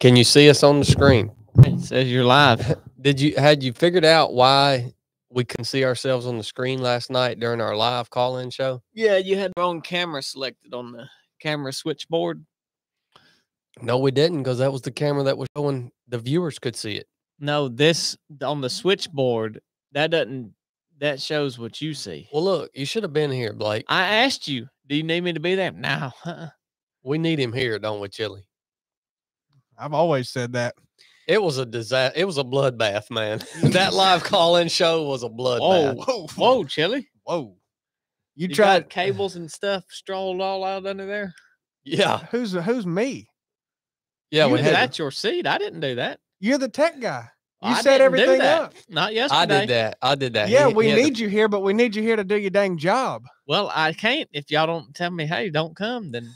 Can you see us on the screen? It says you're live. Did you had you figured out why we couldn't see ourselves on the screen last night during our live call-in show? Yeah, you had the wrong camera selected on the camera switchboard. No, we didn't because that was the camera that was showing the viewers could see it. No, this on the switchboard that doesn't that shows what you see. Well, look, you should have been here, Blake. I asked you, do you need me to be there? No. uh-uh. We need him here, don't we, Chili? I've always said that. It was a disaster. It was a bloodbath, man. that live call-in show was a bloodbath. Oh, Whoa, whoa, Chili. whoa! You, You tried. cables and stuff strolled all out under there. Yeah, Who's who's me? yeah. you, we had. that's your seat. I didn't do that. You're the tech guy. You I set everything up. Not yesterday. I did that. I did that. Yeah, He- we he had to- need you here, but we need you here to do your dang job. Well, I can't if y'all don't tell me, hey, don't come, then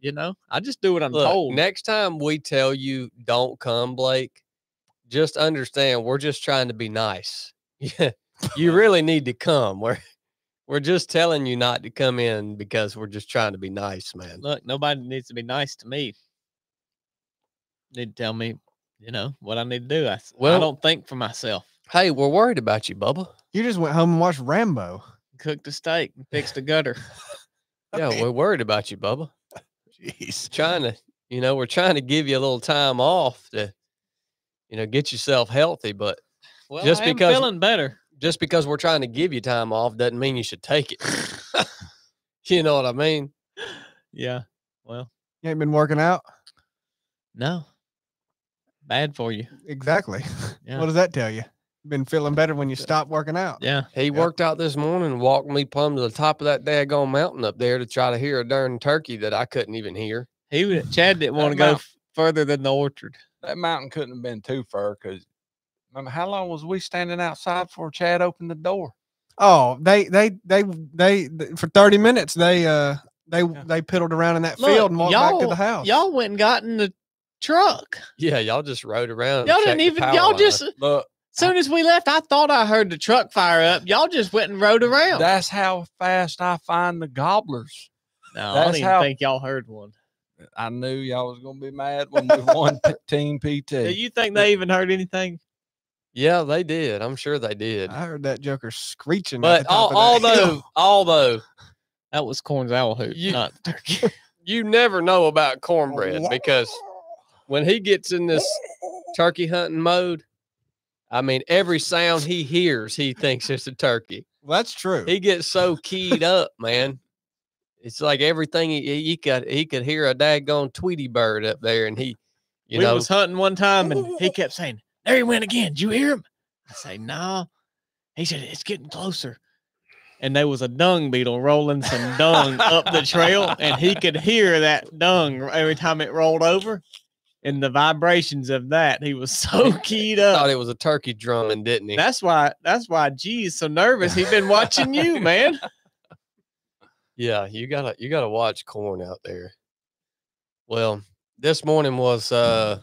you know, I just do what I'm Look, told. next time we tell you don't come, Blake, just understand we're just trying to be nice. Yeah, you really need to come. We're we're just telling you not to come in because we're just trying to be nice, man. Look, nobody needs to be nice to me. Need to tell me, you know, what I need to do. I, s- I Well- I don't think for myself. Hey, we're worried about you, Bubba. You just went home and watched Rambo. Cooked a steak and fixed a gutter. Yeah, we're worried about you, Bubba. Jeez. Trying to, you know, we're trying to give you a little time off to, you know, get yourself healthy. But Well, Just I am because- feeling better. just because we're trying to give you time off doesn't mean you should take it. you know what I mean? Yeah. Well, You ain't been working out. no. Bad for you. Exactly. Yeah. What does that tell you? Been feeling better when you stop working out. Yeah. He worked out this morning and walked me plumb to the top of that daggone mountain up there to try to hear a darn turkey that I couldn't even hear. He would- Chadd didn't want to go f- further than the orchard. That mountain couldn't have been too far because remember how long was we standing outside before Chadd opened the door? Oh, they they they they th- for thirty minutes they uh they they piddled around in that Look, field and walked back to the house. Y'all went and got in the truck. Yeah, y'all just rode around. Y'all didn't even. Y'all line. just. Look, soon as we left, I thought I heard the truck fire up. Y'all just went and rode around. that's how fast I find the gobblers. no, I that's don't even how- think y'all heard one. I knew y'all was gonna be mad when we won p- Team PT. Do you think they even heard anything? Yeah, they did. I'm sure they did. I heard that joker screeching. at But the top al- of that hill. although, although That was Corn's owl hoot, You- not turkey. you never know about cornbread because when he gets in this turkey hunting mode, I mean, every sound he hears, he thinks it's a turkey. Well, that's true. He gets so keyed up, man. It's like everything he, he he could he could hear a daggone Tweety bird up there, and he, you we know, was hunting one time, and he kept saying, "There he went again." Did you hear him? I say, "No." He said, "It's getting closer." And there was a dung beetle rolling some dung up the trail, and he could hear that dung every time it rolled over. And the vibrations of that, he was so keyed up. thought it was a turkey drumming, didn't he? That's why. That's why. G's so nervous. He's been watching you, man. Yeah, you gotta you gotta watch corn out there. Well, this morning was uh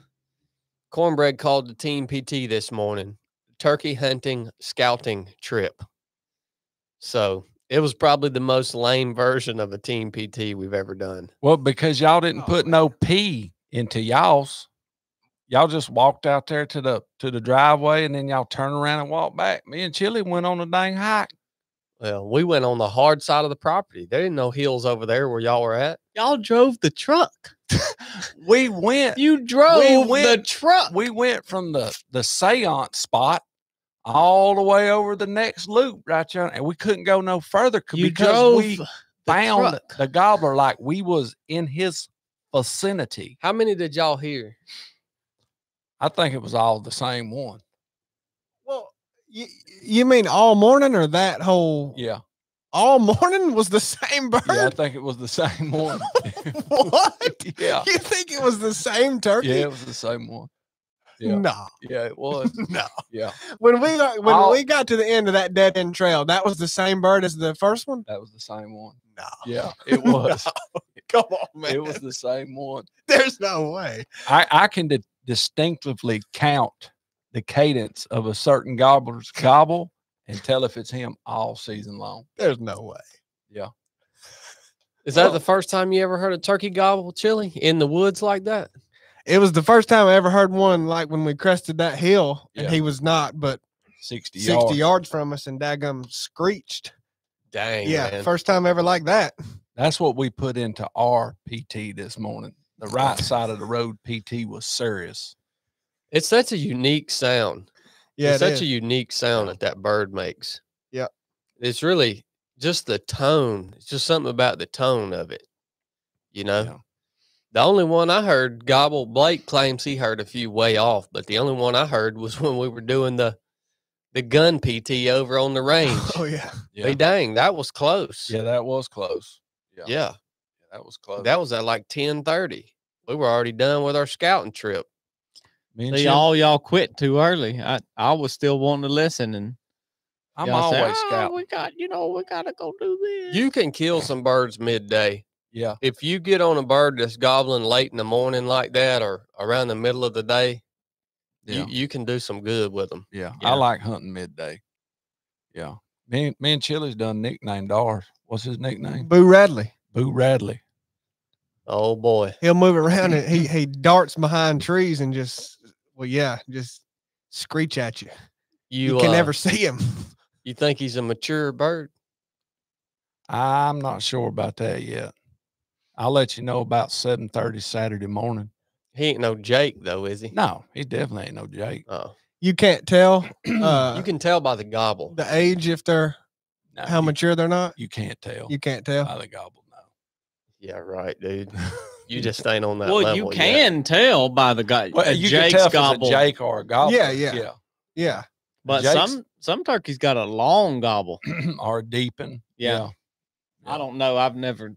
cornbread called the team PT this morning. Turkey hunting scouting trip. So it was probably the most lame version of a team PT we've ever done. Well, because y'all didn't Oh, put no P into y'all's. Y'all just walked out there to the to the driveway and then y'all turn around and walk back. Me and Chili went on a dang hike. Well, we went on the hard side of the property. There ain't no hills over there where y'all were at. Y'all drove the truck. We went You drove the went- truck. we went from the the seance spot all the way over the next loop right there, and we couldn't go no further You because drove we the found truck. the gobbler like we was in his vicinity. How many did y'all hear? I think it was all the same one. well, you, you mean all morning or that whole Yeah, all morning was the same bird? yeah, I think it was the same one. what? yeah, You think it was the same turkey? yeah, it was the same one. Yeah, No, yeah, it was. no. Yeah, When we got when All- we got to the end of that dead end trail, that was the same bird as the first one. that was the same one. No, Yeah, it was. come on, man. it was the same one. There's no way. I, I can di- distinctively count the cadence of a certain gobbler's gobble and tell if it's him all season long. There's no way. Yeah. Is that Well- the first time you ever heard a turkey gobble chili in the woods like that? It was the first time I ever heard one like when we crested that hill, and he was not, but 60 sixty yards. yards from us, and daggum screeched. Dang, yeah, man. first time ever like that. That's what we put into our PT this morning. The oh. right side of the road PT was serious. It's such a unique sound. Yeah, it's it such is. a unique sound that that bird makes. Yeah, It's really just the tone. It's just something about the tone of it. You know, Yeah. the only one I heard gobble. Blake claims he heard a few way off, but the only one I heard was when we were doing the the gun PT over on the oh, range. oh yeah, Yeah. Hey, dang, that was close. yeah, that was close. Yeah. yeah, That was close. that was at like ten thirty. We were already done with our scouting trip. Me and See, Chip, all y'all quit too early. I, I was still wanting to listen, and I'm y'all said, always "Oh, scouting. We got, you know, we gotta go do this. You can kill some birds midday. Yeah. if you get on a bird that's gobbling late in the morning like that or around the middle of the day, Yeah. you, you can do some good with them. Yeah, Yeah. I like hunting midday. Yeah, me, me and Chili's done nicknamed ours. What's his nickname? Boo Radley. Boo Radley. Oh boy. He'll move around and he he darts behind trees and just well yeah, just screech at you. You, You, can uh, never see him. you think he's a mature bird? I'm not sure about that yet. I'll let you know about seven thirty Saturday morning. He ain't no Jake though, is he? No, he definitely ain't no Jake. Oh, You can't tell uh, you can tell by the gobble. the age if they're No, how you, mature they're not. you can't tell. You can't tell. by the gobble. No. Yeah, right, dude. You just ain't on that well, level you yet. can tell by the guy. Well, a you can Jake's tell if gobble, it's a Jake or a gobble. Yeah, yeah. yeah. Yeah, but Jake's- some some turkeys got a long gobble. or a deepen. Yeah. Yeah. I don't know. I've never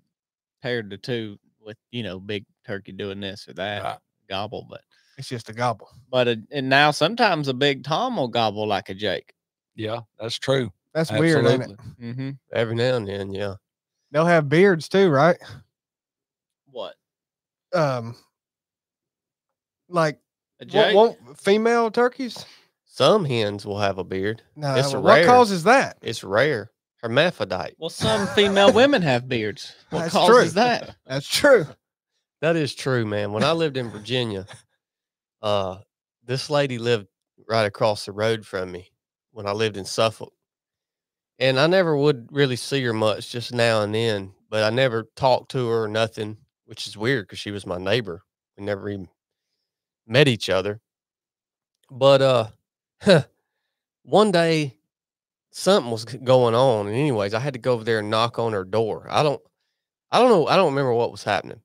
paired the two with you know big turkey doing this or that Right. gobble, but it's just a gobble. but a, and now sometimes a big tom will gobble like a Jake. Yeah, that's true. That's weird, ain't it? Mm-hmm. every now and then. Yeah, They'll have beards too, right? What Um, like a what, female turkeys? some hens will have a beard. No, It's what rare. causes that? It's rare. Hermaphrodite. Well, some female women have beards. What That's causes true. that? That's true. That is true, man. When I lived in Virginia, uh, this lady lived right across the road from me when I lived in Suffolk. And I never would really see her much, just now and then, but I never talked to her or nothing, which is weird because she was my neighbor. We never even met each other. But uh one day something was going on. And anyways, I had to go over there and knock on her door. I don't I don't know, I don't remember what was happening.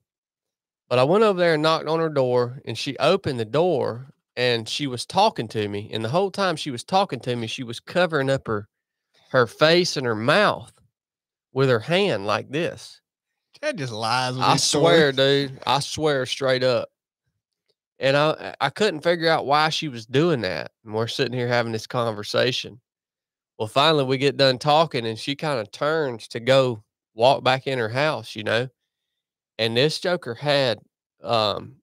But I went over there and knocked on her door, and she opened the door and she was talking to me. And the whole time she was talking to me, she was covering up her her face and her mouth with her hand like this. That just lies. With I swear, stories. dude. I swear straight up. And I I couldn't figure out why she was doing that. And we're sitting here having this conversation. Well, finally we get done talking and she kind of turns to go walk back in her house, you know. And this joker had um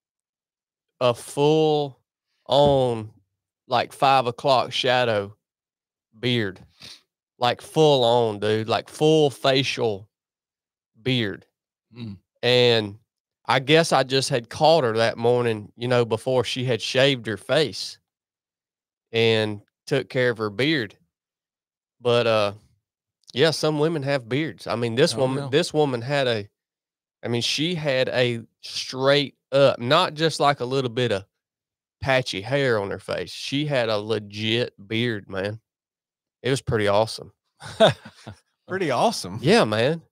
a full on like five o'clock shadow beard. Like full on, dude. Like full facial beard. Mm. And I guess I just had caught her that morning, you know, before she had shaved her face and took care of her beard. But uh yeah, some women have beards. I mean, this Oh, woman this woman had a I mean, she had a straight up, not just like a little bit of patchy hair on her face. She had a legit beard, man. It was pretty awesome. Pretty awesome. Yeah, man.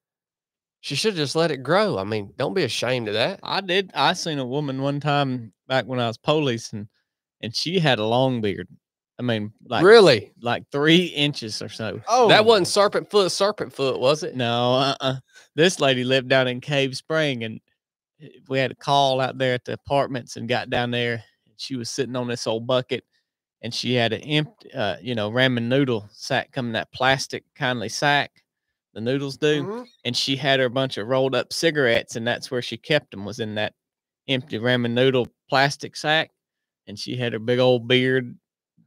She should have just let it grow. I mean, don't be ashamed of that. I did. I seen a woman one time back when I was policing, and she had a long beard. I mean, like really? like three inches or so. Oh, That wasn't serpent foot, serpent foot, was it? No, uh-uh. This lady lived down in Cave Spring, and eh, we had a call out there at the apartments and got down there. And she was sitting on this old bucket, and she had an empty, uh, you know, ramen noodle sack coming that plastic kindly sack the noodles do, Mhm. and she had her bunch of rolled up cigarettes, and that's where she kept them was in that empty ramen noodle plastic sack, and she had her big old beard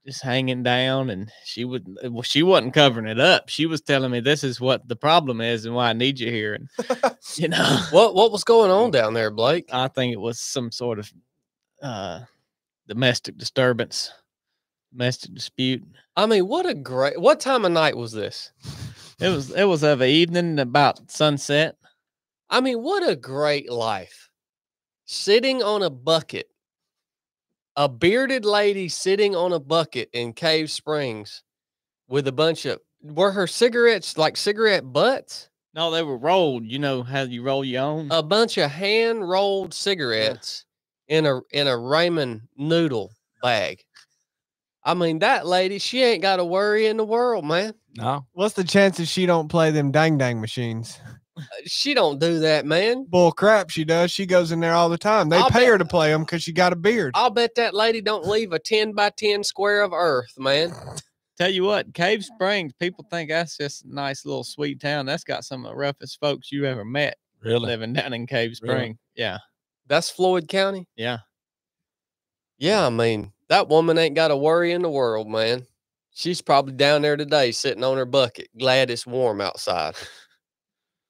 just hanging down and she would well, she wasn't covering it up she was telling me this is what the problem is and why i need you here and you know What what was going on down there, Blake? i think it was some sort of uh, domestic disturbance, domestic dispute. I mean, what a great. What time of night was this? It was it was of an evening about sunset. I mean, what a great life. Sitting on a bucket. A bearded lady sitting on a bucket in Cave Springs with a bunch of were her cigarettes like cigarette butts? No, they were rolled. You know how you roll your own. A bunch of hand rolled cigarettes in a in a ramen noodle bag. I mean, that lady, she ain't got a worry in the world, man. No. What's the chances she don't play them dang dang machines? Uh, she don't do that, man. Bull crap, she does. She goes in there all the time. They I'll pay bet- her to play them because she got a beard. I'll bet that lady don't leave a 10 by 10 square of earth, man. Tell you what, Cave Springs, people think that's just a nice little sweet town. That's got some of the roughest folks you ever met Really? living down in Cave Really? Spring. Yeah, That's Floyd County. yeah. Yeah, I mean, that woman ain't got a worry in the world, man. She's probably down there today sitting on her bucket, glad it's warm outside.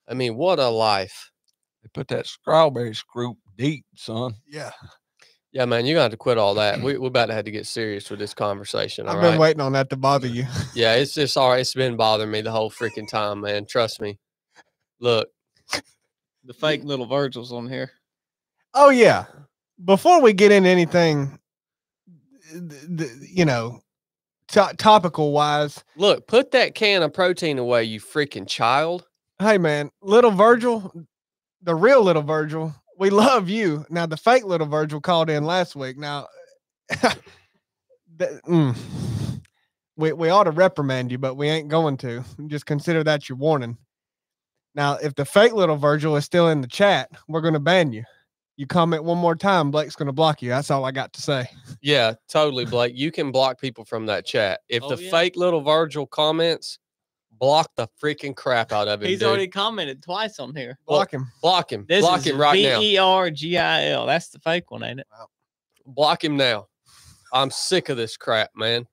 I mean, what a life. They put that strawberry scroop deep, son. yeah. Yeah, man, you're gonna have to quit all that. We, we're about to have to get serious with this conversation. I've been right? waiting on that to bother you. Yeah, it's just all right. It's been bothering me the whole freaking time, man. Trust me. Look, The fake little Virgil's on here. Oh yeah. Before we get into anything, th- th- you know, to- topical wise, look, put that can of protein away, you freaking child. hey man, little Virgil, the real little Virgil, we love you. Now the fake little Virgil called in last week. Now, th- mm, we we ought to reprimand you, but we ain't going to. Just consider that your warning. Now, if the fake little Virgil is still in the chat, we're going to ban you. You comment one more time, Blake's going to block you. That's all I got to say. Yeah, totally, Blake. You can block people from that chat. If Oh, the yeah. fake little Virgil comments, block the freaking crap out of him. He's dude. already commented twice on here. Well, Block him. block him. This block is him right V now. E R G I L. That's the fake one, ain't it? Block him now. I'm sick of this crap, man.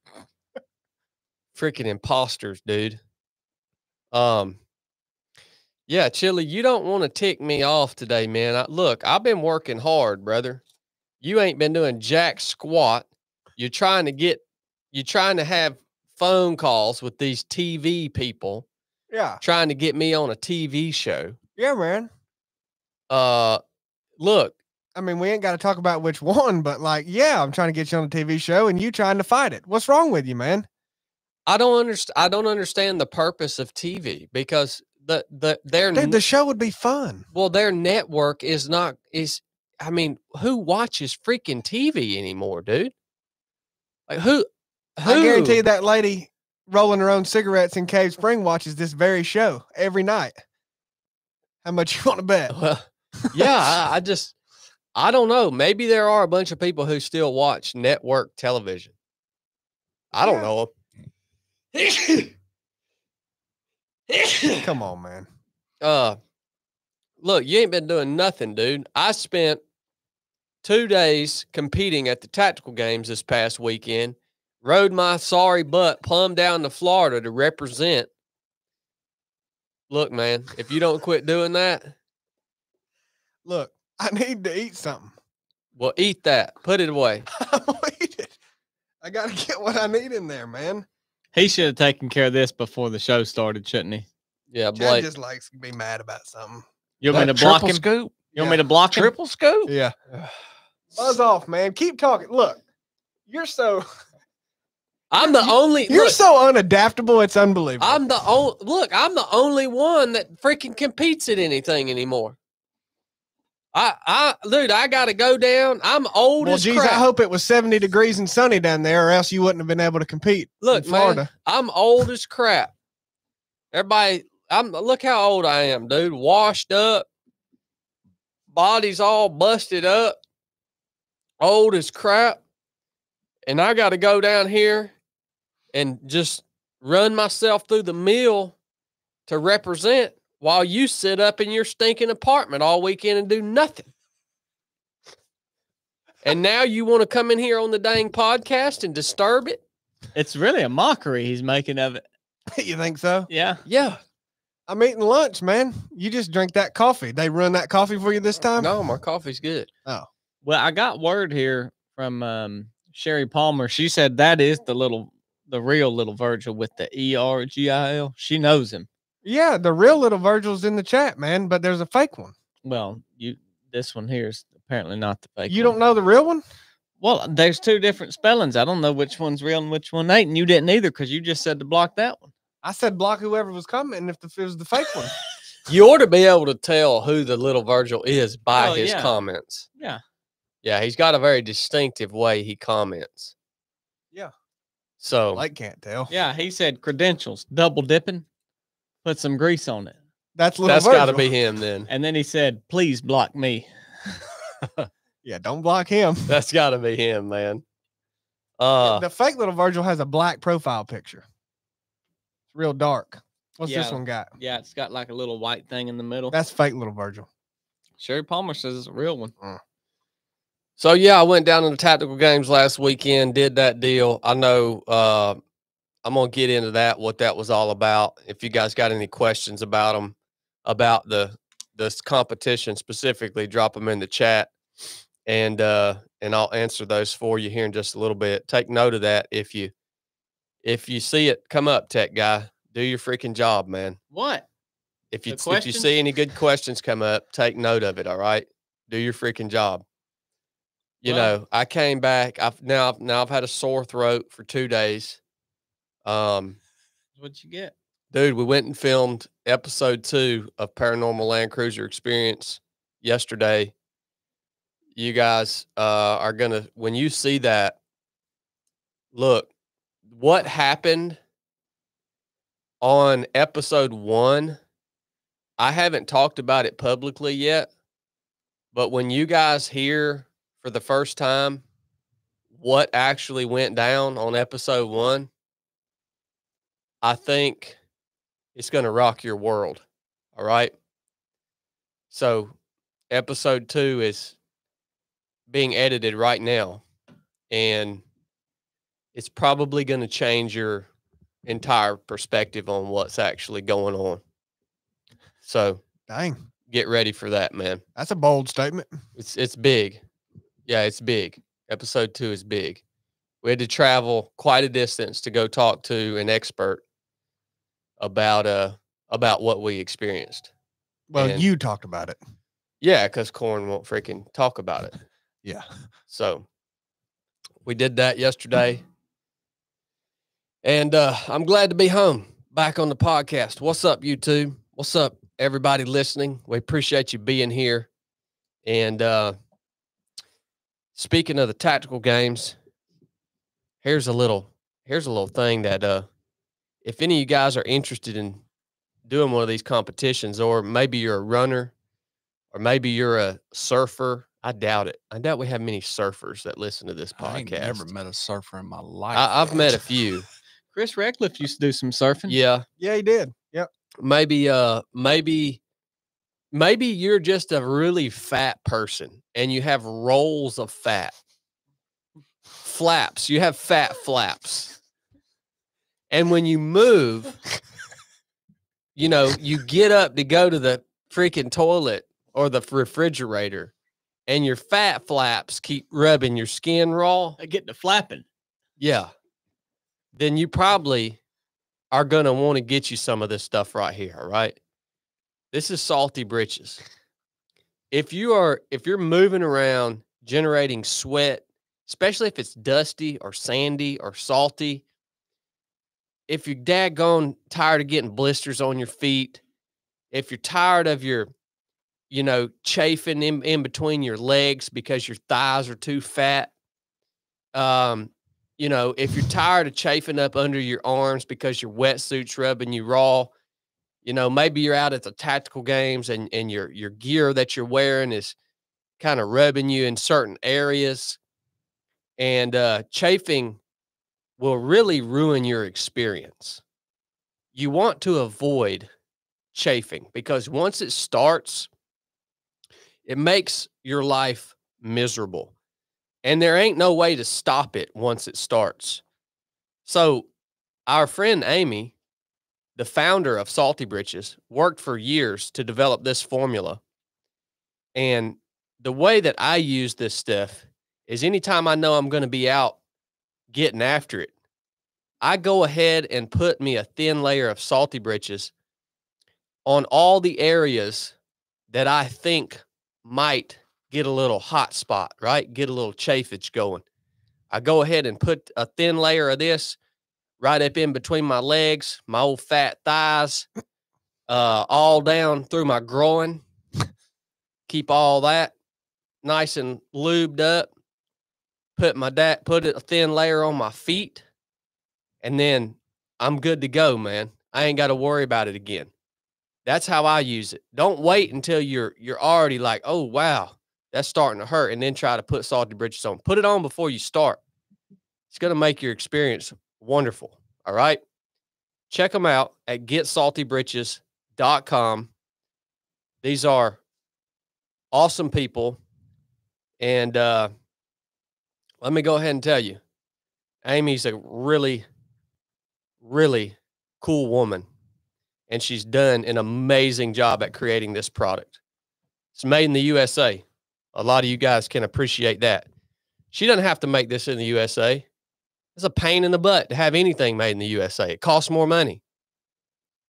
Freaking imposters, dude. Um, yeah, Chili, you don't want to tick me off today, man. I, look, I've been working hard, brother. You ain't been doing jack squat. You're trying to get, you're trying to have phone calls with these TV people, Yeah. trying to get me on a TV show. Yeah, man. Uh, look, I mean, we ain't got to talk about which one, but like, yeah, I'm trying to get you on a TV show and you trying to fight it. What's wrong with you, man? I don't understand. I don't understand the purpose of TV because the the their Dude, the show would be fun. well their network is not is. I mean, who watches freaking TV anymore, dude? Like who? who? I guarantee that lady rolling her own cigarettes in Cave Spring watches this very show every night. How much you want to bet? Well, yeah, I, I just I don't know. Maybe there are a bunch of people who still watch network television. I don't Yeah. know. Come on, man. uh look you ain't been doing nothing dude i spent two days competing at the tactical games this past weekend rode my sorry butt plumb down to florida to represent look man if you don't quit doing that Look, I need to eat something. well eat that put it away I will eat it. I got to get what I need in there, man. He should have taken care of this before the show started, shouldn't he? yeah Chadd blake just likes to be mad about something. You want me That to block triple him? scoop. You want me Yeah. to block him? Triple scoop. Yeah. Buzz off, man. Keep talking. Look, you're so i'm the only you're look, so unadaptable. It's unbelievable. i'm the only look i'm the only one that freaking competes at anything anymore I, I, dude, I gotta go down. I'm old well, as geez, crap. I hope it was 70 degrees and sunny down there, or else you wouldn't have been able to compete. Look, man, Florida. I'm old as crap. Everybody, I'm look how old I am, dude. Washed up, body's all busted up, old as crap. And I got to go down here and just run myself through the mill to represent while you sit up in your stinking apartment all weekend and do nothing. And now you want to come in here on the dang podcast and disturb it? It's really a mockery he's making of it. you think so? Yeah. Yeah. I'm eating lunch, man. You just drink that coffee. They run that coffee for you this time? No, my coffee's good. Oh. Well, I got word here from um, Sherry Palmer. She said that is the little, the real little Virgil with the E R G I L. She knows him. Yeah, the real little Virgil's in the chat, man, but there's a fake one. Well, you this one here is apparently not the fake. You one. don't know the real one? Well, there's two different spellings. I don't know which one's real and which one ain't, and you didn't either because you just said to block that one. I said block whoever was coming if, the, if it was the fake one. You ought to be able to tell who the little Virgil is by Oh, his yeah. comments. Yeah. Yeah, he's got a very distinctive way he comments. Yeah. So I can't tell. Yeah, he said credentials, double dipping, put some grease on it. That's little that's got to be him then. And then he said, please block me. Yeah, don't block him. That's got to be him, man. Uh, the fake little Virgil has a black profile picture. It's real dark. What's this one got? Yeah, it's got like a little white thing in the middle. That's fake little Virgil. Sherry Palmer says it's a real one. So yeah, I went down to the tactical games last weekend, did that deal. I know uh I'm gonna get into that, what that was all about. If you guys got any questions about them, about the this competition specifically, drop them in the chat, and uh and I'll answer those for you here in just a little bit. Take note of that if you if you see it come up, tech guy, do your freaking job, man. What? If you if you see any good questions come up, take note of it. All right, do your freaking job. You Well- know, I came back. I've now I've- now I've had a sore throat for two days. Um, What'd you get? dude, we went and filmed episode two of Paranormal Land Cruiser Experience yesterday. You guys uh, are gonna when you see that. Look, what happened on episode one? I haven't talked about it publicly yet, but when you guys hear for the first time what actually went down on episode one, I think it's going to rock your world. All right. So, episode two is being edited right now, and it's probably going to change your entire perspective on what's actually going on. So, Dang. get ready for that, man. That's a bold statement. It's it's big. Yeah, it's big. Episode two is big. We had to travel quite a distance to go talk to an expert about uh about what we experienced. Well, And- you talked about it. Yeah, because Corn won't freaking talk about it. Yeah. So we did that yesterday. And uh, I'm glad to be home back on the podcast. What's up, YouTube? What's up, everybody listening? We appreciate you being here. And uh, speaking of the tactical games, here's a little here's a little thing that uh, if any of you guys are interested in doing one of these competitions, or maybe you're a runner, or maybe you're a surfer. I doubt it. I doubt we have many surfers that listen to this podcast. I ain't never met a surfer in my life. I, I've met a few. Chris Redcliffe used to do some surfing. Yeah, Yeah, he did. Yep. maybe. Uh, maybe, maybe you're just a really fat person and you have rolls of fat, flaps. You have fat flaps, and when you move, you know, you get up to go to the freaking toilet or the refrigerator, and your fat flaps keep rubbing your skin raw. I get to flapping. Yeah. Then you probably are going to want to get you some of this stuff right here, all right? This is salty britches. If you are if you're moving around generating sweat, especially if it's dusty or sandy or salty, if you're daggone tired of getting blisters on your feet, if you're tired of your you know, chafing in, in between your legs because your thighs are too fat, um, you know, if you're tired of chafing up under your arms because your wetsuit's rubbing you raw, you know, maybe you're out at the tactical games and, and your your gear that you're wearing is kind of rubbing you in certain areas. And uh, chafing will really ruin your experience. You want to avoid chafing because once it starts, it makes your life miserable and there ain't no way to stop it once it starts. So, our friend Amy, the founder of Salty Britches, worked for years to develop this formula. And the way that I use this stuff is anytime I know I'm going to be out getting after it, I go ahead and put me a thin layer of salty britches on all the areas that I think might get a little hot spot, right? Get a little chafage going. I go ahead and put a thin layer of this right up in between my legs, my old fat thighs, uh, all down through my groin. Keep all that nice and lubed up. Put my dad, put a thin layer on my feet, and then I'm good to go, man. I ain't got to worry about it again. That's how I use it. Don't wait until you're you're already like, oh wow, that's starting to hurt, and then try to put salty britches on. Put it on before you start. It's gonna make your experience wonderful. All right. Check them out at getsaltybritches.com. These are awesome people. And uh, let me go ahead and tell you, Amy's a really, really cool woman. And she's done an amazing job at creating this product. It's made in the USA. A lot of you guys can appreciate that. She doesn't have to make this in the USA. It's a pain in the butt to have anything made in the USA. It costs more money.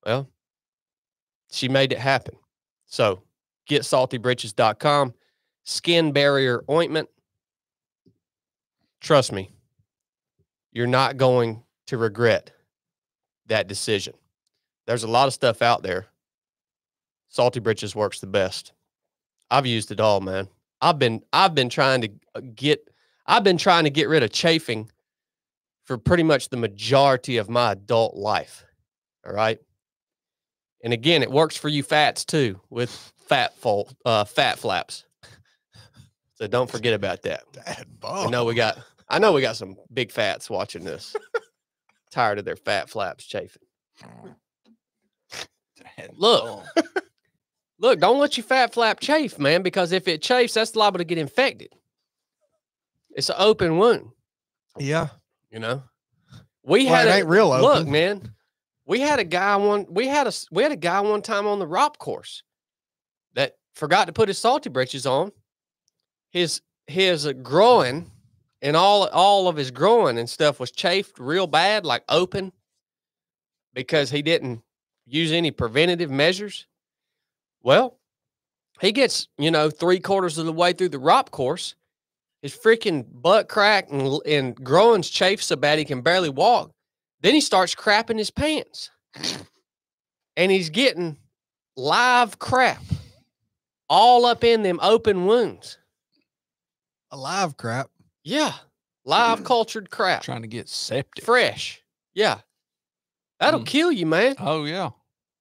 Well, she made it happen. So get saltybritches.com, skin barrier ointment. Trust me, you're not going to regret that decision. There's a lot of stuff out there. Salty Britches works the best. I've used it all, man. I've been I've been trying to uh, get I've been trying to get rid of chafing for pretty much the majority of my adult life. All right. And again, it works for you fats too with fat fold, uh, fat flaps. So don't forget about that. Dad, I know we got I know we got some big fats watching this. Tired of their fat flaps chafing. Look. Look, don't let your fat flap chafe, man, because if it chafes, that's liable to get infected. It's an open wound, Yeah. you know. We Well, had it a, ain't real look, open. man. We had a guy one. We had a we had a guy one time on the ROP course that forgot to put his salty britches on. His his groin and all all of his groin and stuff was chafed real bad, like open, because he didn't use any preventative measures. Well, he gets you know three quarters of the way through the ROP course. His freaking butt crack and, and groins chafed so bad he can barely walk. Then he starts crapping his pants. And he's getting live crap all up in them open wounds. Alive crap. Yeah. Live cultured crap. Trying to get septic. Fresh. Yeah. That'll Mm. kill you, man. Oh yeah,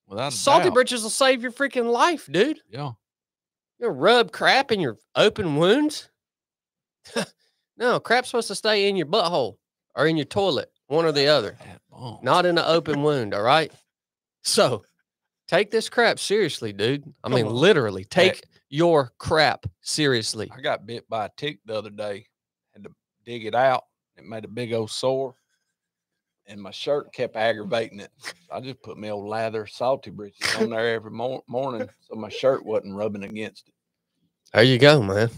without a Salty doubt. britches will save your freaking life, dude. Yeah, You rub crap in your open wounds. no, crap's supposed to stay in your butthole or in your toilet, one or the other. Not in an open wound. All right. So take this crap seriously, dude. I mean, on. literally take your crap seriously. I got bit by a tick the other day. Had to dig it out. It made a big old sore, and my shirt kept aggravating it. I just put my old lather salty britches on there every mor- morning, so my shirt wasn't rubbing against it. There you go, man.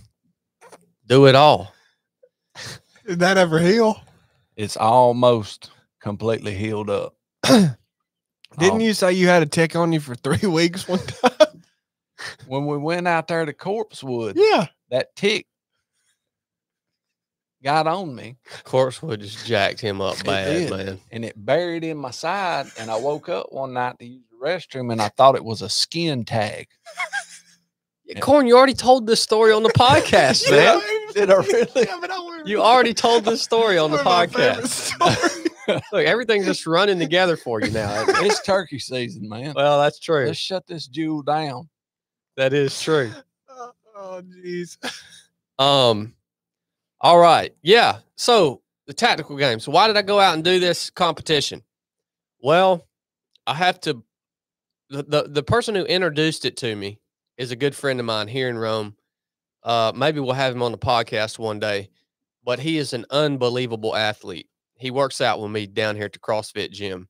Do it all. Did that ever heal? It's almost completely healed up. Didn't Um, you say you had a tick on you for three weeks one time? When we went out there to Corpsewood, yeah. that tick got on me Corpsewood just jacked him up bad, did. man. and it buried in my side. And I woke up one night to use the restroom, and I thought it was a skin tag. Yeah. Corn, you already told this story on the podcast, man. Did I really? Yeah, but I You already told this story on the one of my favorite podcast. Look, everything's just running together for you now. it's turkey season, man. well, that's true. Let's shut this jewel down. That is true. Oh, oh, jeez. Um, all right. Yeah. So the tactical game. So why did I go out and do this competition? Well, I have to the, the the person who introduced it to me is a good friend of mine here in Rome. Uh maybe we'll have him on the podcast one day. But he is an unbelievable athlete. He works out with me down here at the CrossFit gym.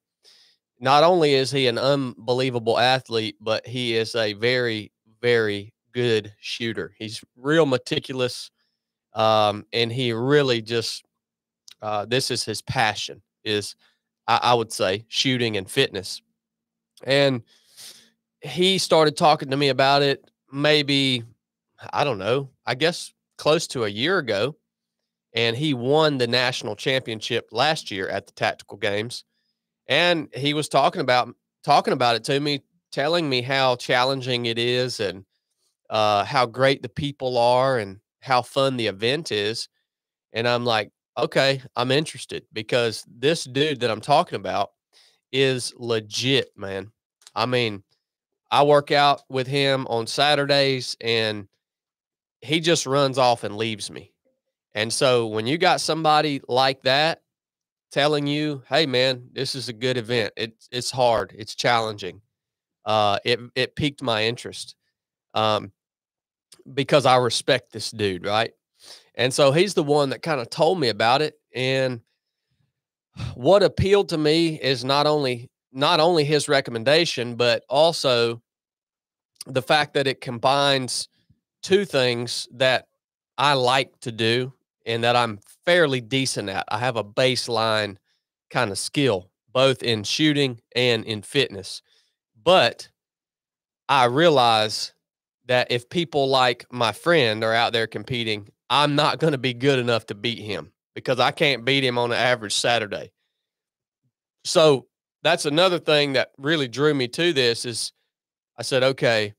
Not only is he an unbelievable athlete, but he is a very, very good shooter. He's real meticulous, um, and he really just uh, this is his passion. Is I, I would say shooting and fitness, and he started talking to me about it maybe I don't know, I guess close to a year ago. And he won the national championship last year at the tactical games. And he was talking about talking about it to me, telling me how challenging it is and uh, how great the people are and how fun the event is. And I'm like, okay, I'm interested because this dude that I'm talking about is legit, man. I mean, I work out with him on Saturdays and he just runs off and leaves me. And so when you got somebody like that telling you, "Hey man, this is a good event. It's it's hard. It's challenging." Uh it it piqued my interest. Um because I respect this dude, right? And so he's the one that kind of told me about it and what appealed to me is not only not only his recommendation, but also the fact that it combines two things that I like to do and that I'm fairly decent at. I have a baseline kind of skill, both in shooting and in fitness. But I realize that if people like my friend are out there competing, I'm not going to be good enough to beat him because I can't beat him on an average Saturday. So that's another thing that really drew me to this is I said, okay,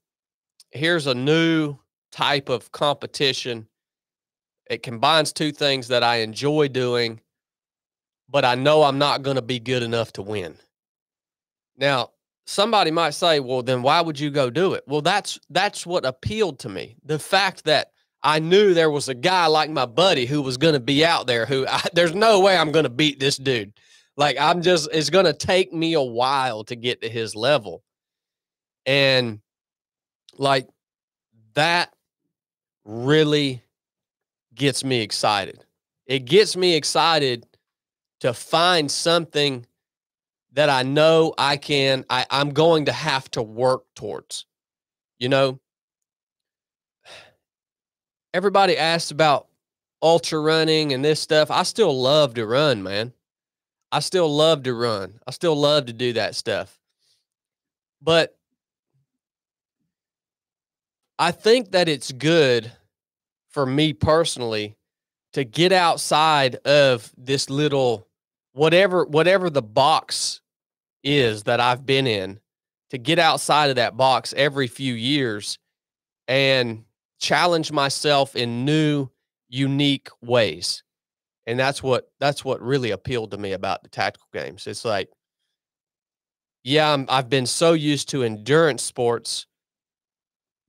here's a new type of competition. It combines two things that I enjoy doing, but I know I'm not going to be good enough to win. Now, somebody might say, "Well, then why would you go do it?" Well, that's that's what appealed to me. The fact that I knew there was a guy like my buddy who was going to be out there who I, there's no way I'm going to beat this dude. Like I'm just it's going to take me a while to get to his level. And like that really gets me excited. It gets me excited to find something that I know I can, I, I'm going to have to work towards. You know, everybody asks about ultra running and this stuff. I still love to run, man. I still love to run. I still love to do that stuff. But I think that it's good for me personally to get outside of this little whatever whatever the box is that I've been in to get outside of that box every few years and challenge myself in new unique ways. And that's what that's what really appealed to me about the tactical games. It's like yeah, i have been so used to endurance sports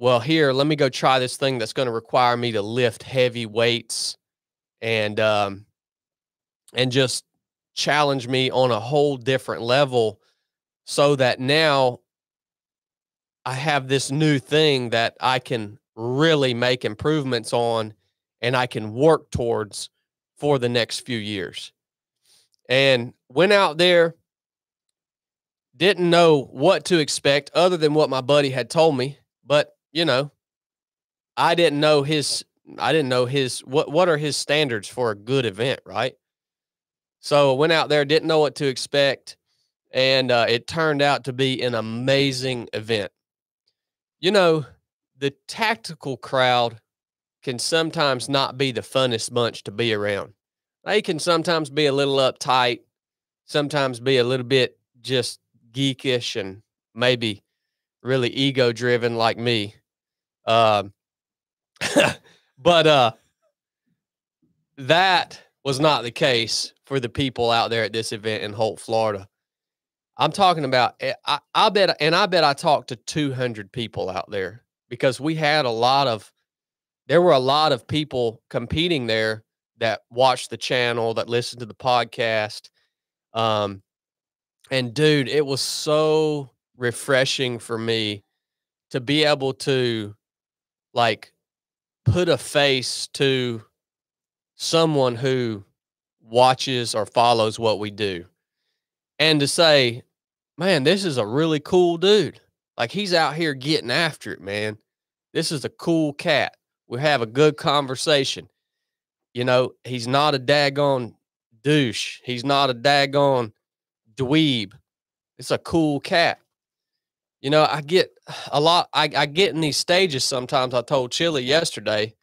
well, here, let me go try this thing that's going to require me to lift heavy weights and um and just challenge me on a whole different level so that now I have this new thing that I can really make improvements on and I can work towards for the next few years. And went out there, didn't know what to expect other than what my buddy had told me, but you know, I didn't know his I didn't know his what what are his standards for a good event, right? So I went out there, didn't know what to expect, and uh, it turned out to be an amazing event. You know, the tactical crowd can sometimes not be the funnest bunch to be around. They can sometimes be a little uptight, sometimes be a little bit just geekish and maybe really ego driven like me. Um, but uh, that was not the case for the people out there at this event in Holt, Florida. I'm talking about, eh, I, I bet, and I bet I talked to 200 people out there because we had a lot of, there were a lot of people competing there that watched the channel, that listened to the podcast. Um, and dude, it was so refreshing for me to be able to like put a face to someone who watches or follows what we do and to say, man, this is a really cool dude. Like he's out here getting after it, man. This is a cool cat. We have a good conversation. You know, he's not a daggone douche. He's not a daggone dweeb. It's a cool cat. You know, I get a lot, I, I get in these stages sometimes. I told Chili yesterday,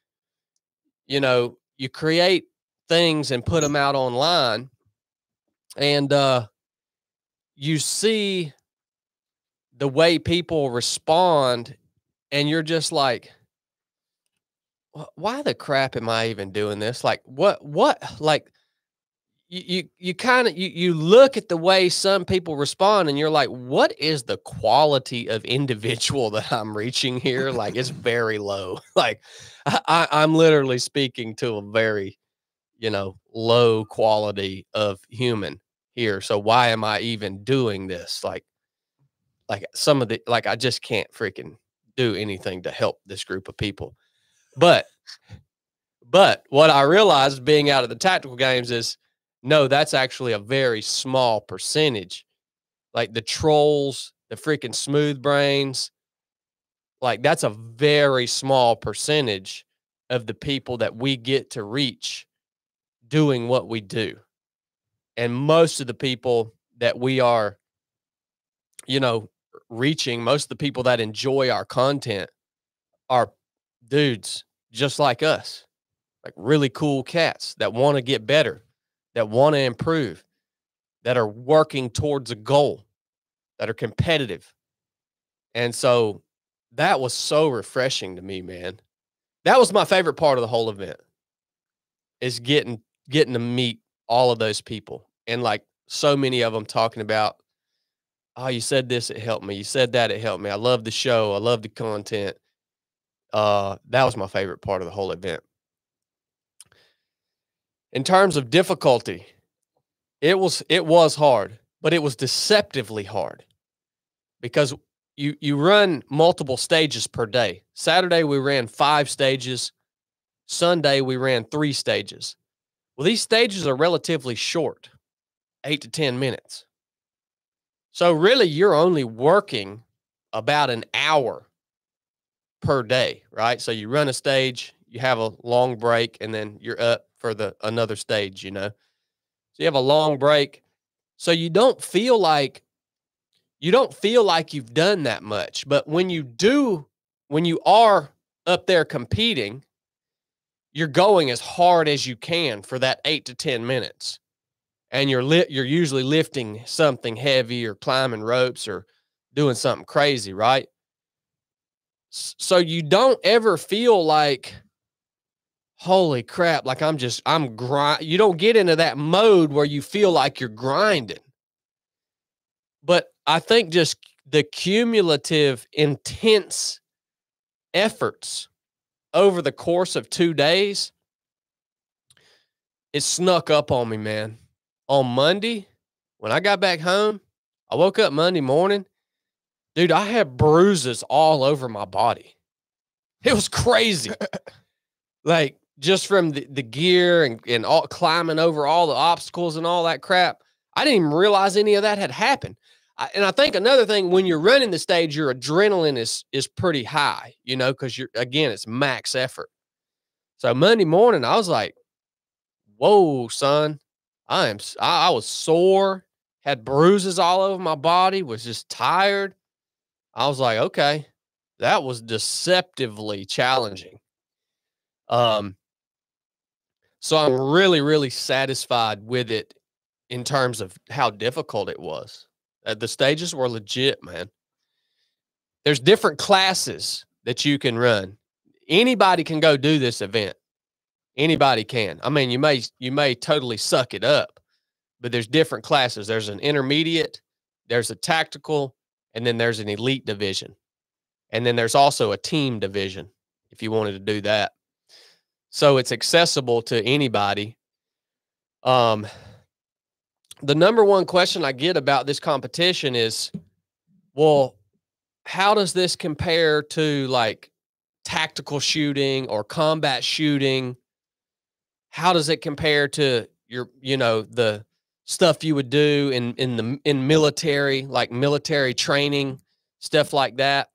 you know, you create things and put them out online and uh you see the way people respond and you're just like why the crap am i even doing this? Like what what like you you, you kind of you, you look at the way some people respond and you're like what is the quality of individual that i'm reaching here? Like it's very low. Like I, i'm literally speaking to a very you know low quality of human here. So why am i even doing this? Like like some of the like i just can't freaking do anything to help this group of people. But but what i realized being out of the tactical games is no that's actually a very small percentage like the trolls the freaking smooth brains like that's a very small percentage of the people that we get to reach doing what we do. And most of the people that we are, you know, reaching, most of the people that enjoy our content are dudes just like us, like really cool cats that want to get better, that want to improve, that are working towards a goal, that are competitive. And so that was so refreshing to me, man. That was my favorite part of the whole event is getting getting to meet all of those people and like so many of them talking about oh you said this it helped me. You said that it helped me. I love the show. I love the content. Uh that was my favorite part of the whole event in terms of difficulty it was it was hard but it was deceptively hard because you you run multiple stages per day saturday we ran five stages sunday we ran three stages well, these stages are relatively short, eight to 10 minutes. So, really, you're only working about an hour per day, right? So, you run a stage, you have a long break, and then you're up for the another stage, you know? So, you have a long break. So, you don't feel like you don't feel like you've done that much. But when you do, when you are up there competing, you're going as hard as you can for that eight to 10 minutes. And you're lit, you're usually lifting something heavy or climbing ropes or doing something crazy, right? So you don't ever feel like, holy crap, like I'm just, I'm grind. You don't get into that mode where you feel like you're grinding. But I think just the cumulative, intense efforts over the course of two days, it snuck up on me, man. On Monday, when I got back home, I woke up Monday morning. Dude, I had bruises all over my body. It was crazy. like just from the, the gear and, and all climbing over all the obstacles and all that crap. I didn't even realize any of that had happened. I, and I think another thing when you're running the stage, your adrenaline is is pretty high, you know, because you're again it's max effort. So Monday morning, I was like, "Whoa, son, I am I, I was sore, had bruises all over my body, was just tired." I was like, "Okay, that was deceptively challenging." Um, so I'm really, really satisfied with it in terms of how difficult it was. Uh, the stages were legit, man. There's different classes that you can run. Anybody can go do this event. Anybody can. I mean, you may you may totally suck it up, but there's different classes. There's an intermediate, there's a tactical, and then there's an elite division. And then there's also a team division if you wanted to do that. So it's accessible to anybody. Um, the number one question I get about this competition is, well, how does this compare to like tactical shooting or combat shooting? How does it compare to your, you know, the stuff you would do in in the in military, like military training, stuff like that?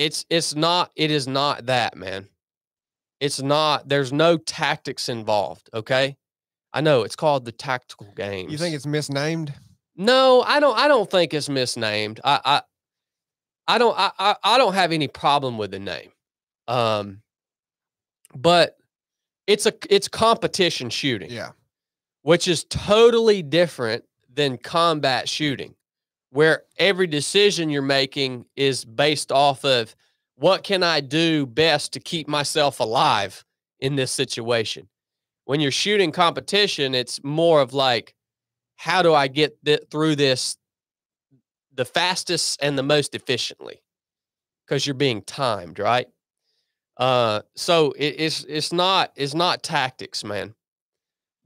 it's it's not it is not that, man. It's not there's no tactics involved, okay? I know it's called the tactical game. You think it's misnamed? No, I don't. I don't think it's misnamed. I, I, I don't. I, I, I don't have any problem with the name. Um, but it's a it's competition shooting, Yeah. which is totally different than combat shooting, where every decision you're making is based off of what can I do best to keep myself alive in this situation. When you're shooting competition, it's more of like how do I get th- through this the fastest and the most efficiently? Because you're being timed, right? Uh, so it, it's it's not it's not tactics, man.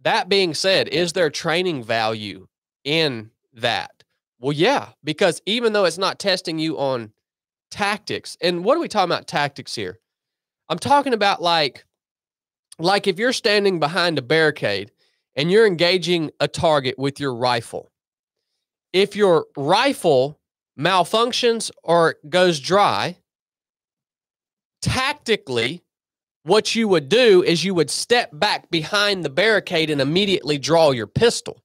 That being said, is there training value in that? Well, yeah, because even though it's not testing you on tactics, and what are we talking about tactics here? I'm talking about like like if you're standing behind a barricade and you're engaging a target with your rifle. If your rifle malfunctions or goes dry, tactically, what you would do is you would step back behind the barricade and immediately draw your pistol.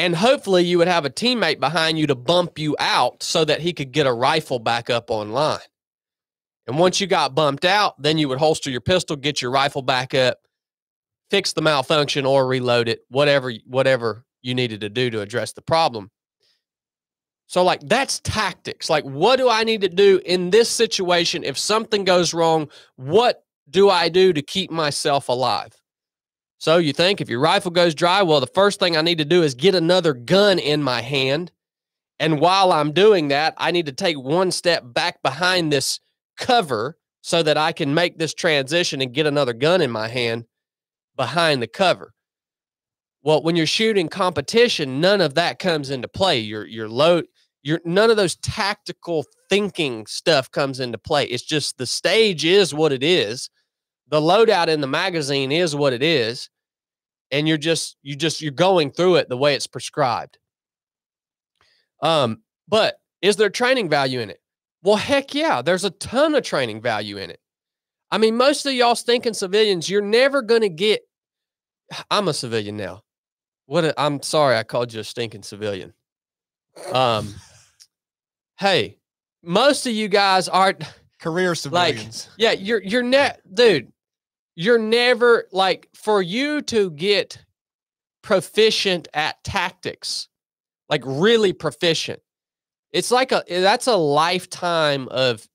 And hopefully, you would have a teammate behind you to bump you out so that he could get a rifle back up online. And once you got bumped out, then you would holster your pistol, get your rifle back up, fix the malfunction or reload it, whatever whatever you needed to do to address the problem. So like that's tactics. Like what do I need to do in this situation if something goes wrong? What do I do to keep myself alive? So you think if your rifle goes dry, well the first thing I need to do is get another gun in my hand. And while I'm doing that, I need to take one step back behind this cover so that I can make this transition and get another gun in my hand behind the cover. Well, when you're shooting competition, none of that comes into play. Your your load, your none of those tactical thinking stuff comes into play. It's just the stage is what it is. The loadout in the magazine is what it is. And you're just you just you're going through it the way it's prescribed. Um, but is there training value in it? Well, heck yeah, there's a ton of training value in it. I mean, most of y'all thinking civilians, you're never going to get. I'm a civilian now. What? A, I'm sorry, I called you a stinking civilian. Um, hey, most of you guys aren't. Career civilians. Yeah, you're you're net, dude. You're never like for you to get proficient at tactics, like really proficient. It's like a that's a lifetime of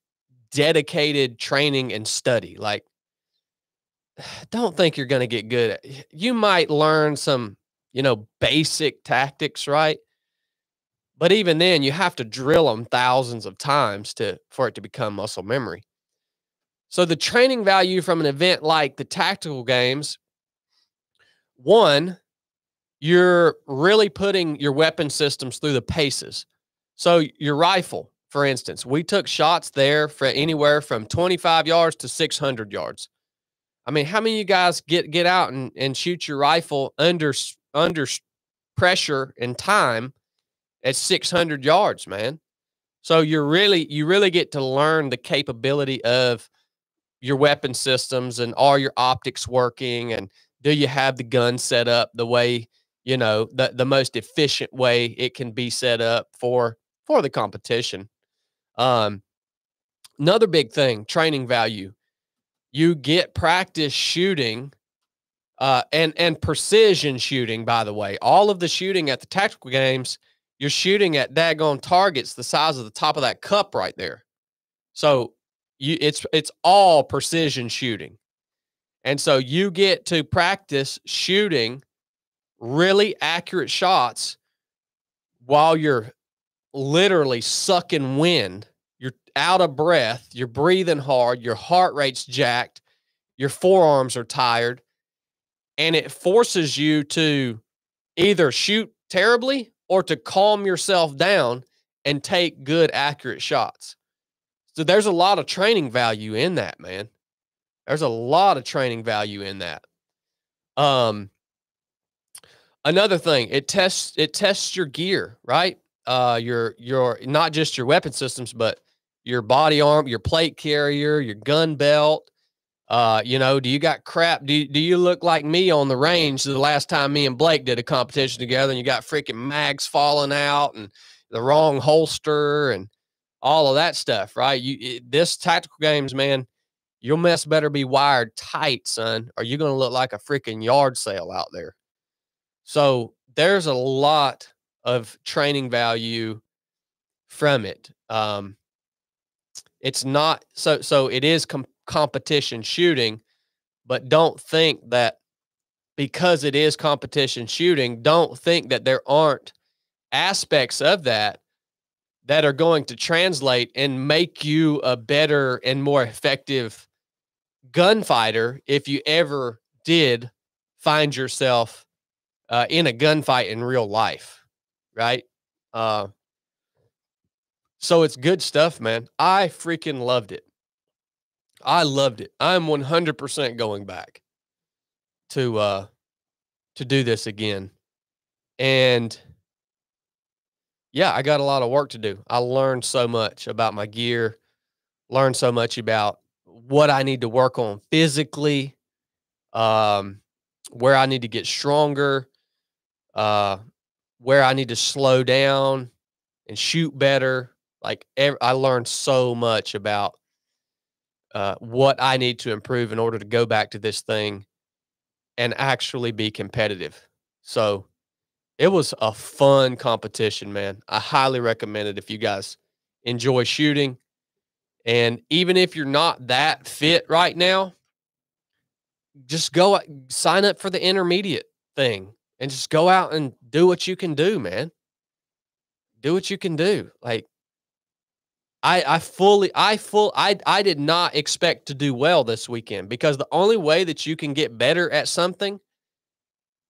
dedicated training and study. Like, don't think you're going to get good at. You might learn some, you know, basic tactics, right? But even then, you have to drill them thousands of times to for it to become muscle memory. So the training value from an event like the tactical games, one, you're really putting your weapon systems through the paces. So your rifle, for instance, we took shots there for anywhere from 25 yards to 600 yards. I mean, how many of you guys get get out and, and shoot your rifle under under pressure and time at 600 yards, man? So you're really you really get to learn the capability of your weapon systems and are your optics working and do you have the gun set up the way you know the the most efficient way it can be set up for for the competition. Um, another big thing, training value. You get practice shooting uh, and and precision shooting. By the way, all of the shooting at the tactical games, you're shooting at daggone targets the size of the top of that cup right there. So you, it's it's all precision shooting, and so you get to practice shooting really accurate shots while you're literally sucking wind. You're out of breath. You're breathing hard. Your heart rate's jacked. Your forearms are tired. And it forces you to either shoot terribly or to calm yourself down and take good, accurate shots. So there's a lot of training value in that, man. There's a lot of training value in that. Um, another thing, it tests it tests your gear, right? uh, your your not just your weapon systems, but your body arm, your plate carrier, your gun belt. Uh, you know, do you got crap? Do you, do you look like me on the range the last time me and Blake did a competition together and you got freaking mags falling out and the wrong holster and all of that stuff, right? You it, this tactical games, man, your mess better be wired tight, son, or you're gonna look like a freaking yard sale out there. So there's a lot of training value from it. Um, it's not so so it is com- competition shooting, but don't think that because it is competition shooting, don't think that there aren't aspects of that that are going to translate and make you a better and more effective gunfighter if you ever did find yourself uh, in a gunfight in real life, right? Uh, so it's good stuff, man. I freaking loved it. I loved it. I'm 100% going back to uh to do this again. And yeah, I got a lot of work to do. I learned so much about my gear, learned so much about what I need to work on physically, um, where I need to get stronger, uh, where I need to slow down and shoot better. Like I learned so much about uh, what I need to improve in order to go back to this thing and actually be competitive. So it was a fun competition, man. I highly recommend it if you guys enjoy shooting. And even if you're not that fit right now, just go uh, sign up for the intermediate thing and just go out and do what you can do, man. Do what you can do. Like I I fully I full I I did not expect to do well this weekend because the only way that you can get better at something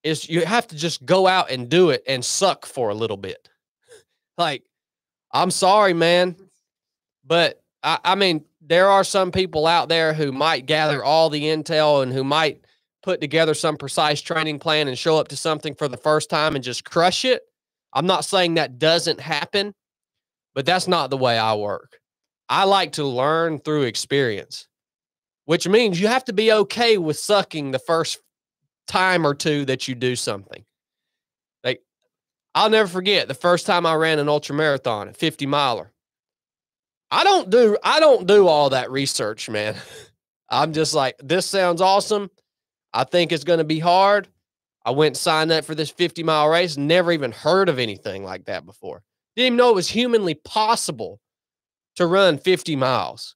is you have to just go out and do it and suck for a little bit. like I'm sorry, man, but I, I mean there are some people out there who might gather all the intel and who might put together some precise training plan and show up to something for the first time and just crush it. I'm not saying that doesn't happen, but that's not the way I work. I like to learn through experience, which means you have to be okay with sucking the first time or two that you do something. Like, I'll never forget the first time I ran an ultra marathon, a 50 miler. I don't do I don't do all that research, man. I'm just like, this sounds awesome. I think it's going to be hard. I went and signed up for this 50 mile race, never even heard of anything like that before. Didn't even know it was humanly possible to run 50 miles.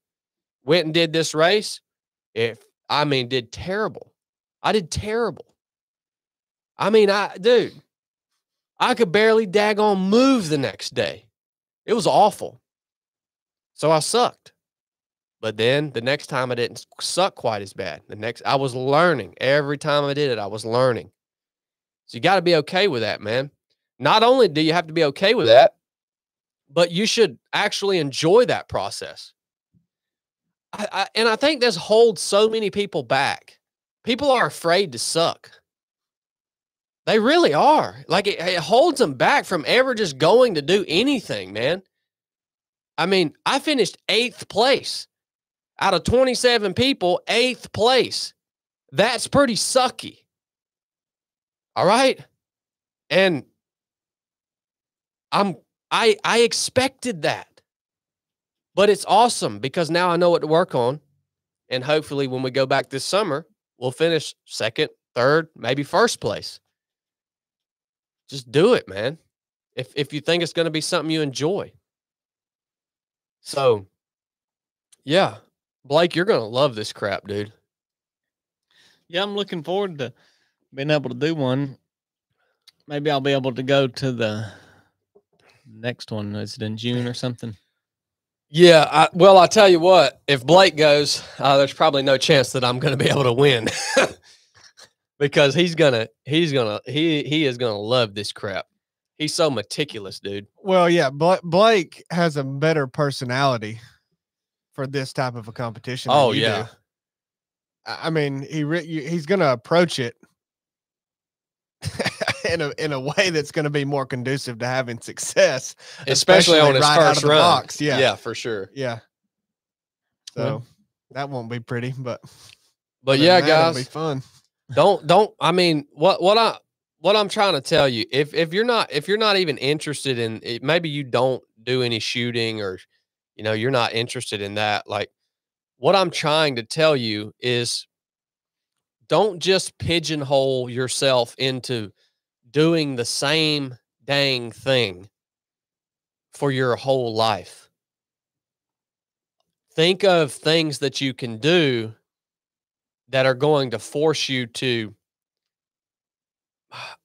Went and did this race. If I mean, did terrible. I did terrible. I mean, I dude, I could barely daggone move the next day. It was awful. So I sucked. But then the next time I didn't suck quite as bad. The next I was learning. Every time I did it, I was learning. So you got to be okay with that, man. Not only do you have to be okay with that, but you should actually enjoy that process. I, I, and I think this holds so many people back. People are afraid to suck. They really are. Like it, it holds them back from ever just going to do anything, man. I mean, I finished eighth place out of 27 people, eighth place. That's pretty sucky. All right. And I'm I I expected that. But it's awesome because now I know what to work on. And hopefully when we go back this summer, we'll finish second, third, maybe first place. Just do it, man. If if you think it's going to be something you enjoy. So, yeah, Blake, you're going to love this crap, dude. Yeah, I'm looking forward to being able to do one. Maybe I'll be able to go to the next one. Is it in June or something? Yeah, I, well, I'll tell you what. If Blake goes, uh, there's probably no chance that I'm going to be able to win because he's gonna, he's gonna, he he is gonna love this crap. He's so meticulous, dude. Well, yeah, Bla- Blake has a better personality for this type of a competition. Oh yeah, do. I I mean, he re- he's going to approach it in a in a way that's going to be more conducive to having success, especially, on his right first run. box. Yeah, yeah, for sure. yeah. So Well- that won't be pretty, but But yeah, that, it'll be fun. don't don't. I mean, what what I what I'm trying to tell you, if if you're not if you're not even interested in it, maybe you don't do any shooting or you know you're not interested in that. Like what I'm trying to tell you is, don't just pigeonhole yourself into doing the same dang thing for your whole life. Think of things that you can do that are going to force you to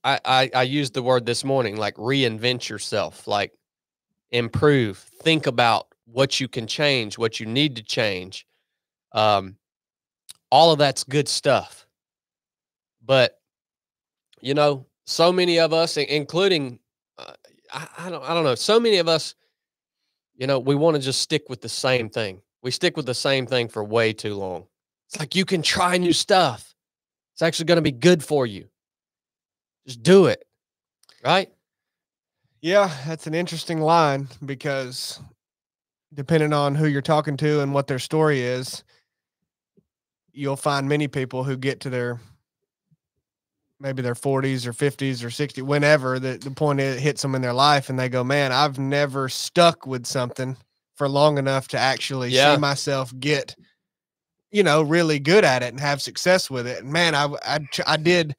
I, I I used the word this morning like reinvent yourself like improve. Think about what you can change what you need to change. Um all of that's good stuff but you know so many of us including uh, I, I don't i don't know so many of us you know we want to just stick with the same thing we stick with the same thing for way too long it's like you can try new stuff. It's actually going to be good for you. Just do it. Right? Yeah, that's an interesting line because depending on who you're talking to and what their story is, you'll find many people who get to their maybe their 40s or 50s or 60 whenever the, the point it hits them in their life and they go man i've never stuck with something for long enough to actually Yeah. see myself get you know really good at it and have success with it and man I, tr- I did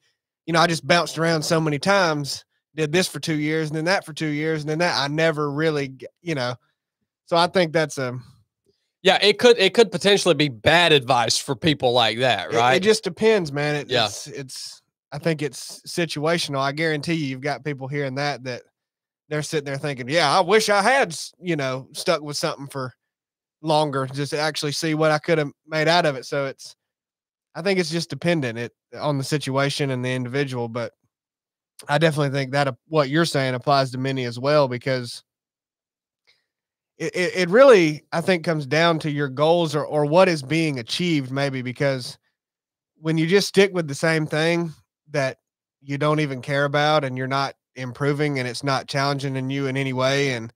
you know i just bounced around so many times did this for two years and then that for two years and then that i never really you know so i think that's a Yeah, it could it could potentially be bad advice for people like that, It- right? It, just depends, man. It, Yeah. It's, it's, I think it's situational. I guarantee you, you've got people hearing that, that they're sitting there thinking, yeah, I wish I had, you know, stuck with something for longer just to actually see what I could have made out of it. So it's, I think it's just dependent it on the situation and the individual, but I definitely think that uh, what you're saying applies to many as well because it, it, it really I think comes down to your goals or or what is being achieved maybe because when you just stick with the same thing that you don't even care about and you're not improving and it's not challenging in you in any way and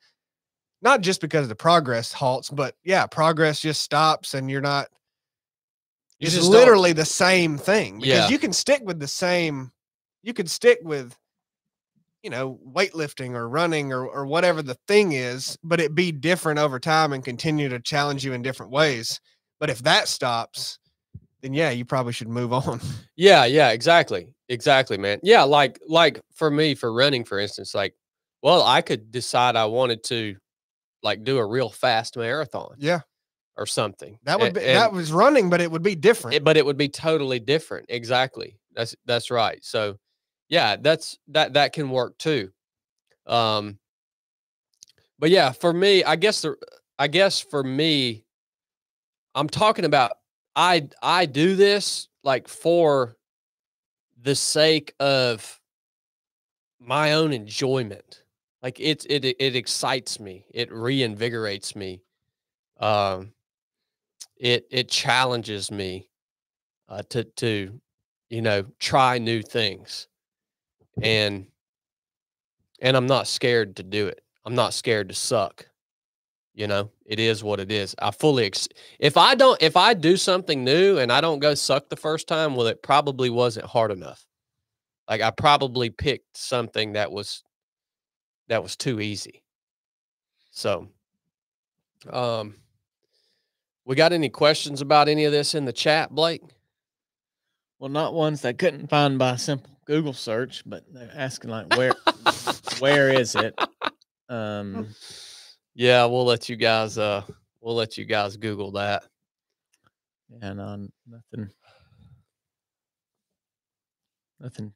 not just because the progress halts but yeah progress just stops and you're not You it's literally the same thing because Yeah. you can stick with the same you could stick with you know weightlifting or running or or whatever the thing is but it be different over time and continue to challenge you in different ways but if that stops then yeah you probably should move on Yeah, yeah, exactly. Exactly, man. Yeah, like like for me for running for instance, like well, I could decide I wanted to like do a real fast marathon yeah or something. that would be and that was running but it would be different it- but it would be totally different. Exactly. That's that's right. So yeah, that's that that can work too. Um but yeah, for me, I guess the I guess for me I'm talking about I I do this like for the sake of my own enjoyment. Like it's it it excites me. It reinvigorates me. Um it it challenges me uh, to to you know try new things and and i'm not scared to do it i'm not scared to suck you know it is what it is. I fully ex- if i don't if i do something new and i don't go suck the first time well it probably wasn't hard enough. Like i probably picked something that was that was too easy. So um we got any questions about any of this in the chat blake? Well, not ones they couldn't find by a simple Google search, but they're asking like where where is it? Um Yeah, we'll let you guys uh we'll let you guys Google that. and on nothing nothing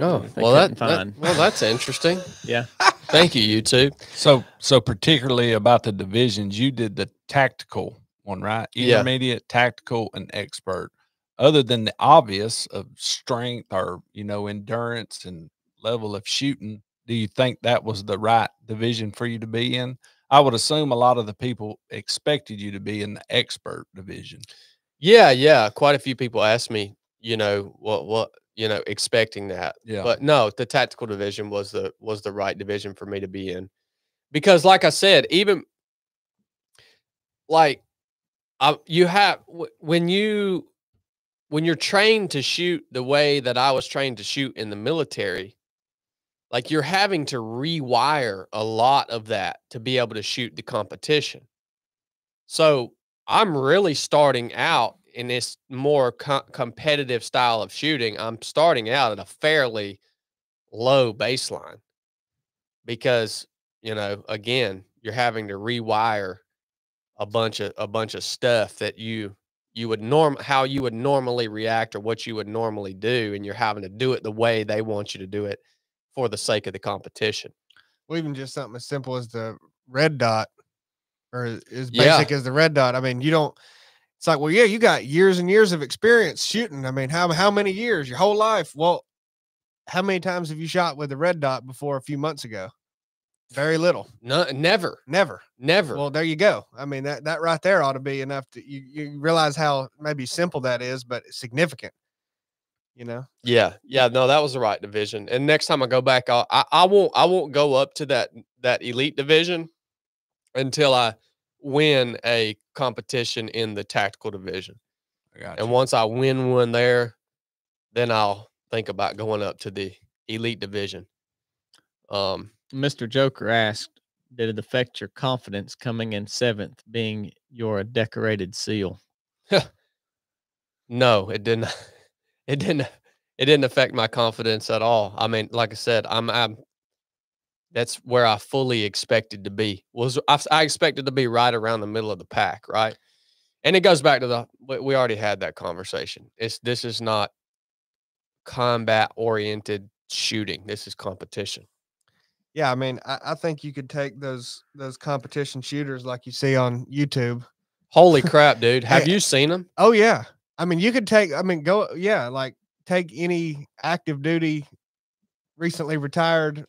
Oh, well that, that- well that's interesting. yeah. Thank you, YouTube. So, so particularly about the divisions, you did the tactical one, right? Yeah. Intermediate, tactical, and expert. Other than the obvious of strength or you know endurance and level of shooting, do you think that was the right division for you to be in? I would assume a lot of the people expected you to be in the expert division. Yeah, yeah. Quite a few people asked me, you know, what what you know, expecting that. Yeah. But no, the tactical division was the was the right division for me to be in. Because like I said, even like I, you have when you when you're trained to shoot the way that I was trained to shoot in the military, like you're having to rewire a lot of that to be able to shoot the competition. So I'm really starting out in this more co- competitive style of shooting. I'm starting out at a fairly low baseline because you know again you're having to rewire a bunch of a bunch of stuff that you you would norm how you would normally react or what you would normally do and you're having to do it the way they want you to do it for the sake of the competition Well, even just something as simple as the red dot, or as- as Yeah. basic as the red dot. I mean, you don't. It's like, well, yeah, you got years and years of experience shooting. I mean, how how many years? Your whole life. Well, how many times have you shot with a red dot before a few months ago? Very little. no never Never. never Well, there you go. I mean, that that right there ought to be enough to you, you realize how maybe simple that is, but significant. You know. Yeah, yeah, no, that was the right division. And next time I go back, I'll, I I won't I won't go up to that that elite division until I win a competition in the tactical division. I got And once I win one there, then I'll think about going up to the elite division. Um, Mr. Joker asked, "Did it affect your confidence coming in seventh, being you're a decorated SEAL?" no, it didn't. It didn't. It didn't affect my confidence at all. I mean, like I said, I'm. I'm that's where I fully expected to be. Was I, I expected to be right around the middle of the pack, right? And it goes back to the we- we already had that conversation. It's this is not combat oriented shooting. This is competition. Yeah, I mean, I, I think you could take those those competition shooters like you see on YouTube. Holy crap, dude! Have you seen them? Oh yeah. I mean, you could take I mean, go yeah, like take any active duty recently retired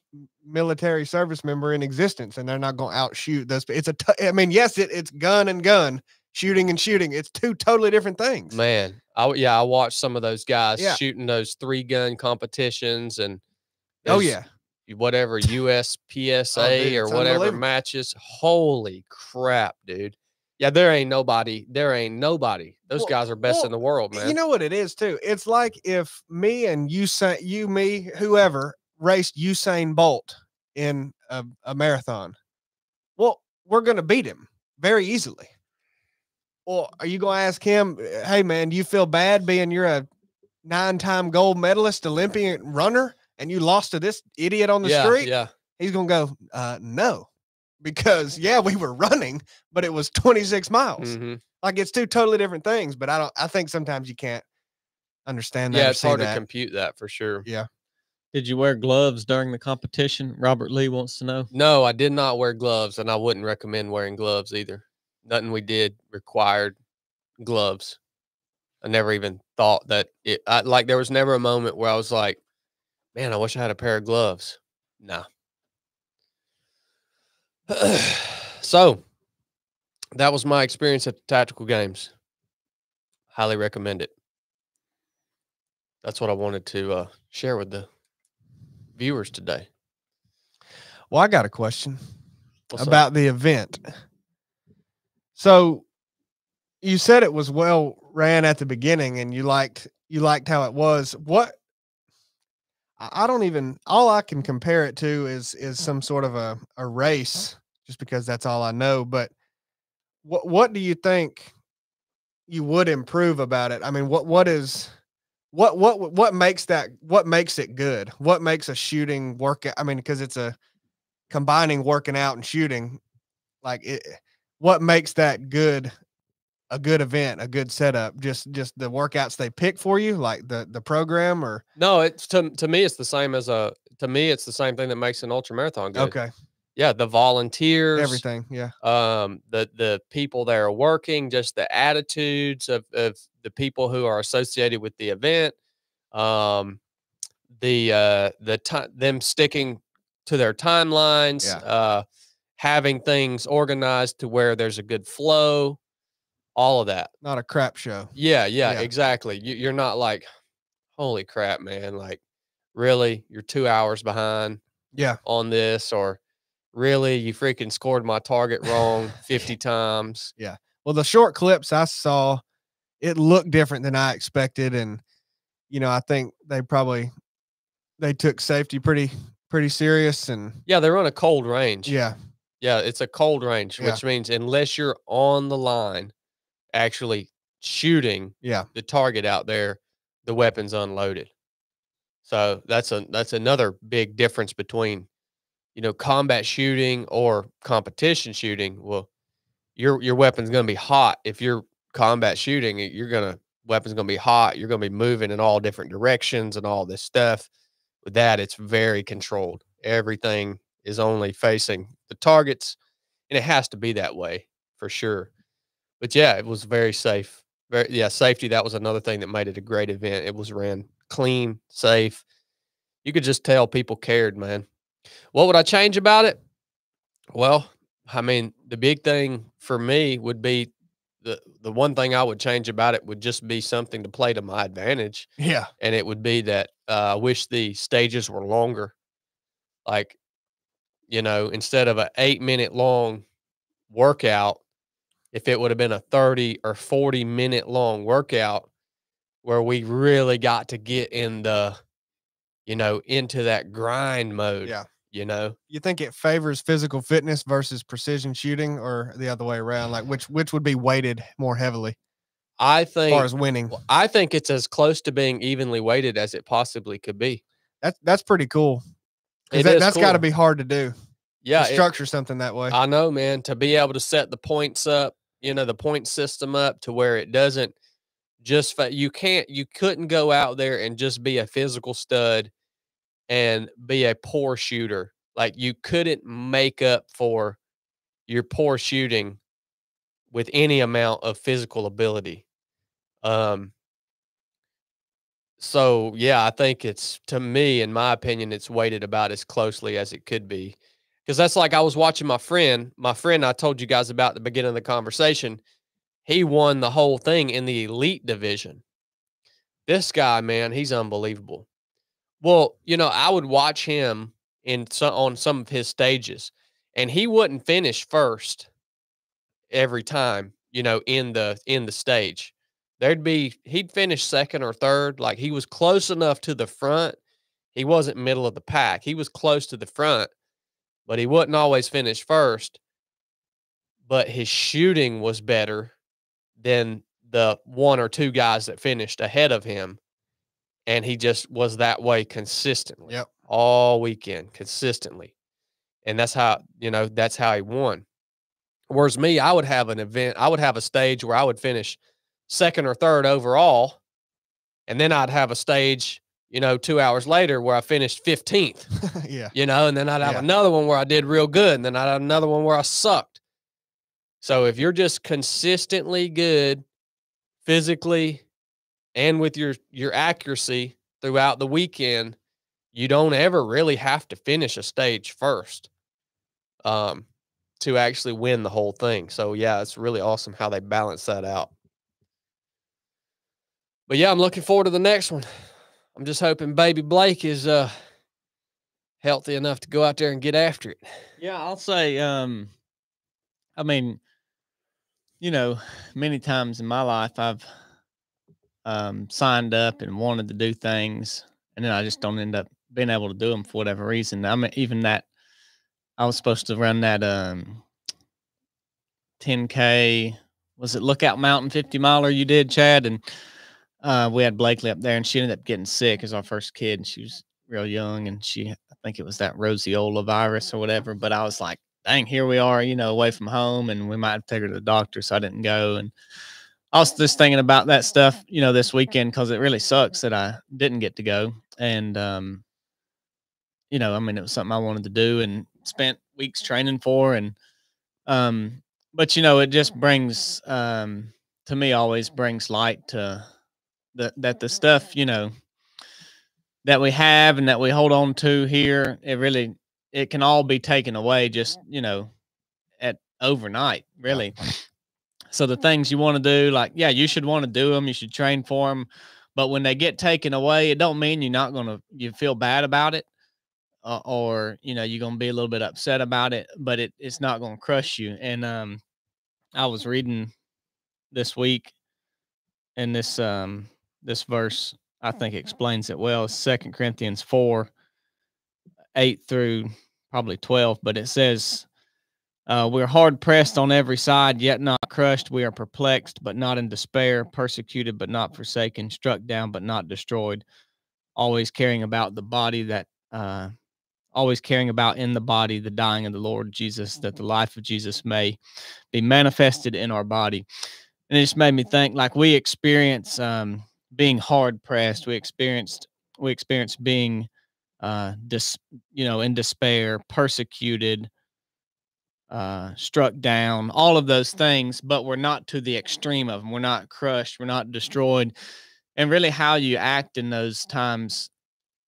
military service member in existence and they're not going to outshoot those it's a t- I mean, yes, it, it's gun and gun, shooting and shooting. It's two totally different things. Man, I yeah, I watched some of those guys Yeah. shooting those three gun competitions and Oh yeah. whatever USPSA oh, dude, or whatever matches. Holy crap, dude! Yeah, there ain't nobody. There ain't nobody. Those Well- guys are best well, in the world, man. You know what it is too? It's like if me and you you, me, whoever raced Usain Bolt in a, a marathon. Well, we're gonna beat him very easily. Well, are you gonna ask him, hey man, do you feel bad being you're a nine-time gold medalist Olympian runner and you lost to this idiot on the yeah, street? yeah, He's gonna go, uh no. Because yeah, we were running, but it was 26 miles mhm. like it's two totally different things but i don't i think sometimes you can't understand that yeah. It's hard that. to compute that for sure. Yeah. Did you wear gloves during the competition? Robert Lee wants to know. No, I did not wear gloves, and I wouldn't recommend wearing gloves either. Nothing we did required gloves. I never even thought that it. I, like there was never a moment where I was like, "Man, I wish I had a pair of gloves." No. so, that was my experience at the tactical games. Highly recommend it. That's what I wanted to uh, share with the viewers today. well i got a question What's up? about the event so you said it was well ran at the beginning and you liked you liked how it was what i don't even all i can compare it to is is mm. some sort of a, a race just because that's all i know but what what do you think you would improve about it? I mean what what is what what what makes that what makes it good? What makes a shooting work i mean because it's a combining working out and shooting like it what makes that good a good event a good setup just just the workouts they pick for you like the the program or No, it's to to me it's the same as a to me it's the same thing that makes an ultra marathon good. okay Yeah, the volunteers, everything yeah um, the the people that are working, just the attitudes of of the people who are associated with the event, um, the uh the time them sticking to their timelines, Yeah. uh, having things organized to where there's a good flow, all of that. not a crap show Yeah, yeah, Yeah. exactly. You, you're not like, holy crap, man! Like, really, you're two hours behind yeah on this, or really, you freaking scored my target wrong 50 times. Yeah. Well, the short clips I saw, it looked different than I expected, and you know, I think they probably they took safety pretty pretty serious, and Yeah, they're on a cold range. yeah, Yeah, it's a cold range, Yeah. which means unless you're on the line actually shooting yeah, the target out there, the weapon's unloaded. So that's a that's another big difference between, you know, combat shooting or competition shooting. Well, your your weapon's gonna be hot. If you're combat shooting, you're gonna weapon's gonna be hot. You're gonna be moving in all different directions and all this stuff. With that, it's very controlled. Everything is only facing the targets, and it has to be that way for sure. But yeah, it was very safe. Very yeah, safety. That was another thing that made it a great event. It was ran clean, safe. You could just tell people cared, man. What would I change about it? Well, I mean, the big thing for me would be the the one thing I would change about it would just be something to play to my advantage yeah, and it would be that uh, I wish the stages were longer. Like, you know, instead of an eight minute long workout, if it would have been a 30 or 40 minute long workout where we really got to get in the, you know, into that grind mode, yeah. you know, You think it favors physical fitness versus precision shooting, or the other way around? Like which which would be weighted more heavily I as think, far as winning? I think it's as close to being evenly weighted as it possibly could be. That's that's pretty cool. It that, is that's got to be hard to do. Yeah. to it- structure something that way. I know, man, to be able to set the points up, you know, the point system up to where it doesn't just you can't you couldn't go out there and just be a physical stud and be a poor shooter. Like you couldn't make up for your poor shooting with any amount of physical ability. Um so yeah, I think it's to me, in my opinion, it's weighted about as closely as it could be. Because that's like I was watching my friend, my friend I told you guys about the beginning of the conversation. He won the whole thing in the elite division. This guy, man, he's unbelievable. Well, you know, I would watch him in some on some of his stages, and he wouldn't finish first every time, you know, in the in the stage. There'd be he'd finish second or third, like he was close enough to the front. He wasn't middle of the pack. He was close to the front, but he wouldn't always finish first. But his shooting was better than the one or two guys that finished ahead of him. And he just was that way consistently Yep. all weekend, consistently. And that's how, you know, that's how he won. Whereas me, I would have an event, I would have a stage where I would finish second or third overall. And then I'd have a stage, you know, two hours later where I finished 15th yeah. you know, and then I'd have Yeah. another one where I did real good, and then I'd have another one where I sucked. So if you're just consistently good physically and with your your accuracy throughout the weekend, you don't ever really have to finish a stage first um to actually win the whole thing. So yeah, it's really awesome how they balance that out. But yeah, I'm looking forward to the next one. I'm just hoping baby Blake is uh healthy enough to go out there and get after it. Yeah, I'll say, um, I mean, you know, many times in my life I've um, signed up and wanted to do things, and then I just don't end up being able to do them for whatever reason. I mean, even that I was supposed to run that um, 10K, was it Lookout Mountain 50 miler you did, Chadd? And uh, we had Blakely up there, and she ended up getting sick as our first kid, and she was real young, and she, I think it was that roseola virus or whatever. But I was like, dang, here we are, you know, away from home, and we might have to take her to the doctor, so I didn't go. And I was just thinking about that stuff, you know, this weekend because it really sucks that I didn't get to go. And um, you know, I mean, it was something I wanted to do and spent weeks training for, and um, but you know, it just brings um to me always brings light to the that the stuff you know that we have and that we hold on to here it really it can all be taken away just you know at overnight really. So the things you want to do like yeah you should want to do them you should train for them but when they get taken away it don't mean you're not going to you feel bad about it uh, or you know you're going to be a little bit upset about it but it, it's not going to crush you. And um i was reading this week, and this um this verse I think explains it well. Second Corinthians four, eight through probably twelve, but it says, uh, "We're hard pressed on every side, yet not crushed. We are perplexed, but not in despair. Persecuted, but not forsaken. Struck down, but not destroyed. Always caring about the body that." Uh, always caring about in the body the dying of the Lord Jesus, that the life of Jesus may be manifested in our body. And it just made me think like we experience um, being hard pressed. We experienced we experienced being uh dis, you know in despair, persecuted, uh struck down, all of those things, but we're not to the extreme of them. We're not crushed, we're not destroyed. And really how you act in those times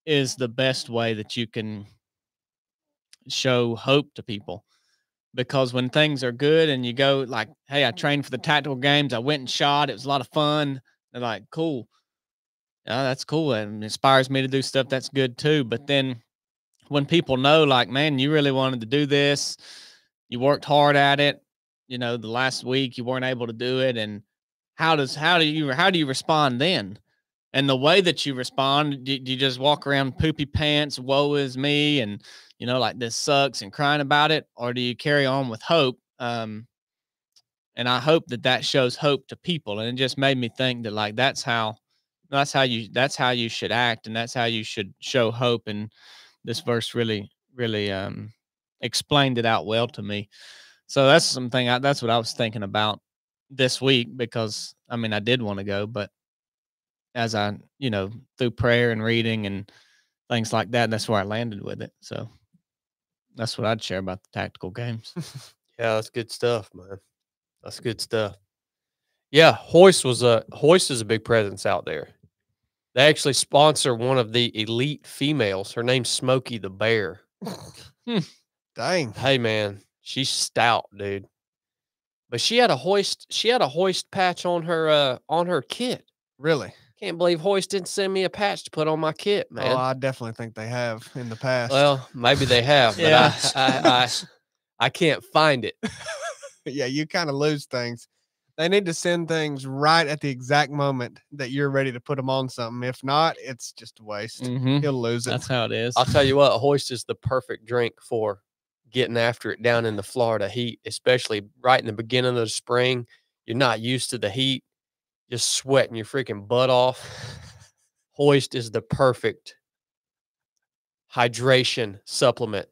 is the best way that you can show hope to people because when things are good and you go like hey i trained for the tactical games i went and shot it was a lot of fun they're like cool yeah that's cool and inspires me to do stuff that's good too but then when people know like man you really wanted to do this you worked hard at it you know the last week you weren't able to do it and how does how do you how do you respond then and the way that you respond do, do you just walk around poopy pants woe is me and you know, like this sucks and crying about it, or do you carry on with hope? Um, and I hope that that shows hope to people. And it just made me think that like that's how that's how you that's how you should act, and that's how you should show hope. And this verse really really um, explained it out well to me. So that's something I, that's what I was thinking about this week because I mean I did want to go, but as I you know through prayer and reading and things like that, that's where I landed with it. So that's what I'd share about the tactical games. Yeah, that's good stuff, man. That's good stuff. Yeah, Hoist was a Hoist is a big presence out there. They actually sponsor one of the elite females. Her name's Smokey the Bear. Dang. Hey man, she's stout, dude. But she had a hoist, she had a hoist patch on her uh on her kit. Really? Can't believe Hoist didn't send me a patch to put on my kit, man. Oh, I definitely think they have in the past. well, maybe they have, but Yeah. I, I, I I can't find it. yeah, you kind of lose things. They need to send things right at the exact moment that you're ready to put them on something. If not, it's just a waste. Mhm. He'll lose it. That's how it is. I'll tell you what, Hoist is the perfect drink for getting after it down in the Florida heat, especially right in the beginning of the spring. You're not used to the heat, just sweating your freaking butt off. Hoist is the perfect hydration supplement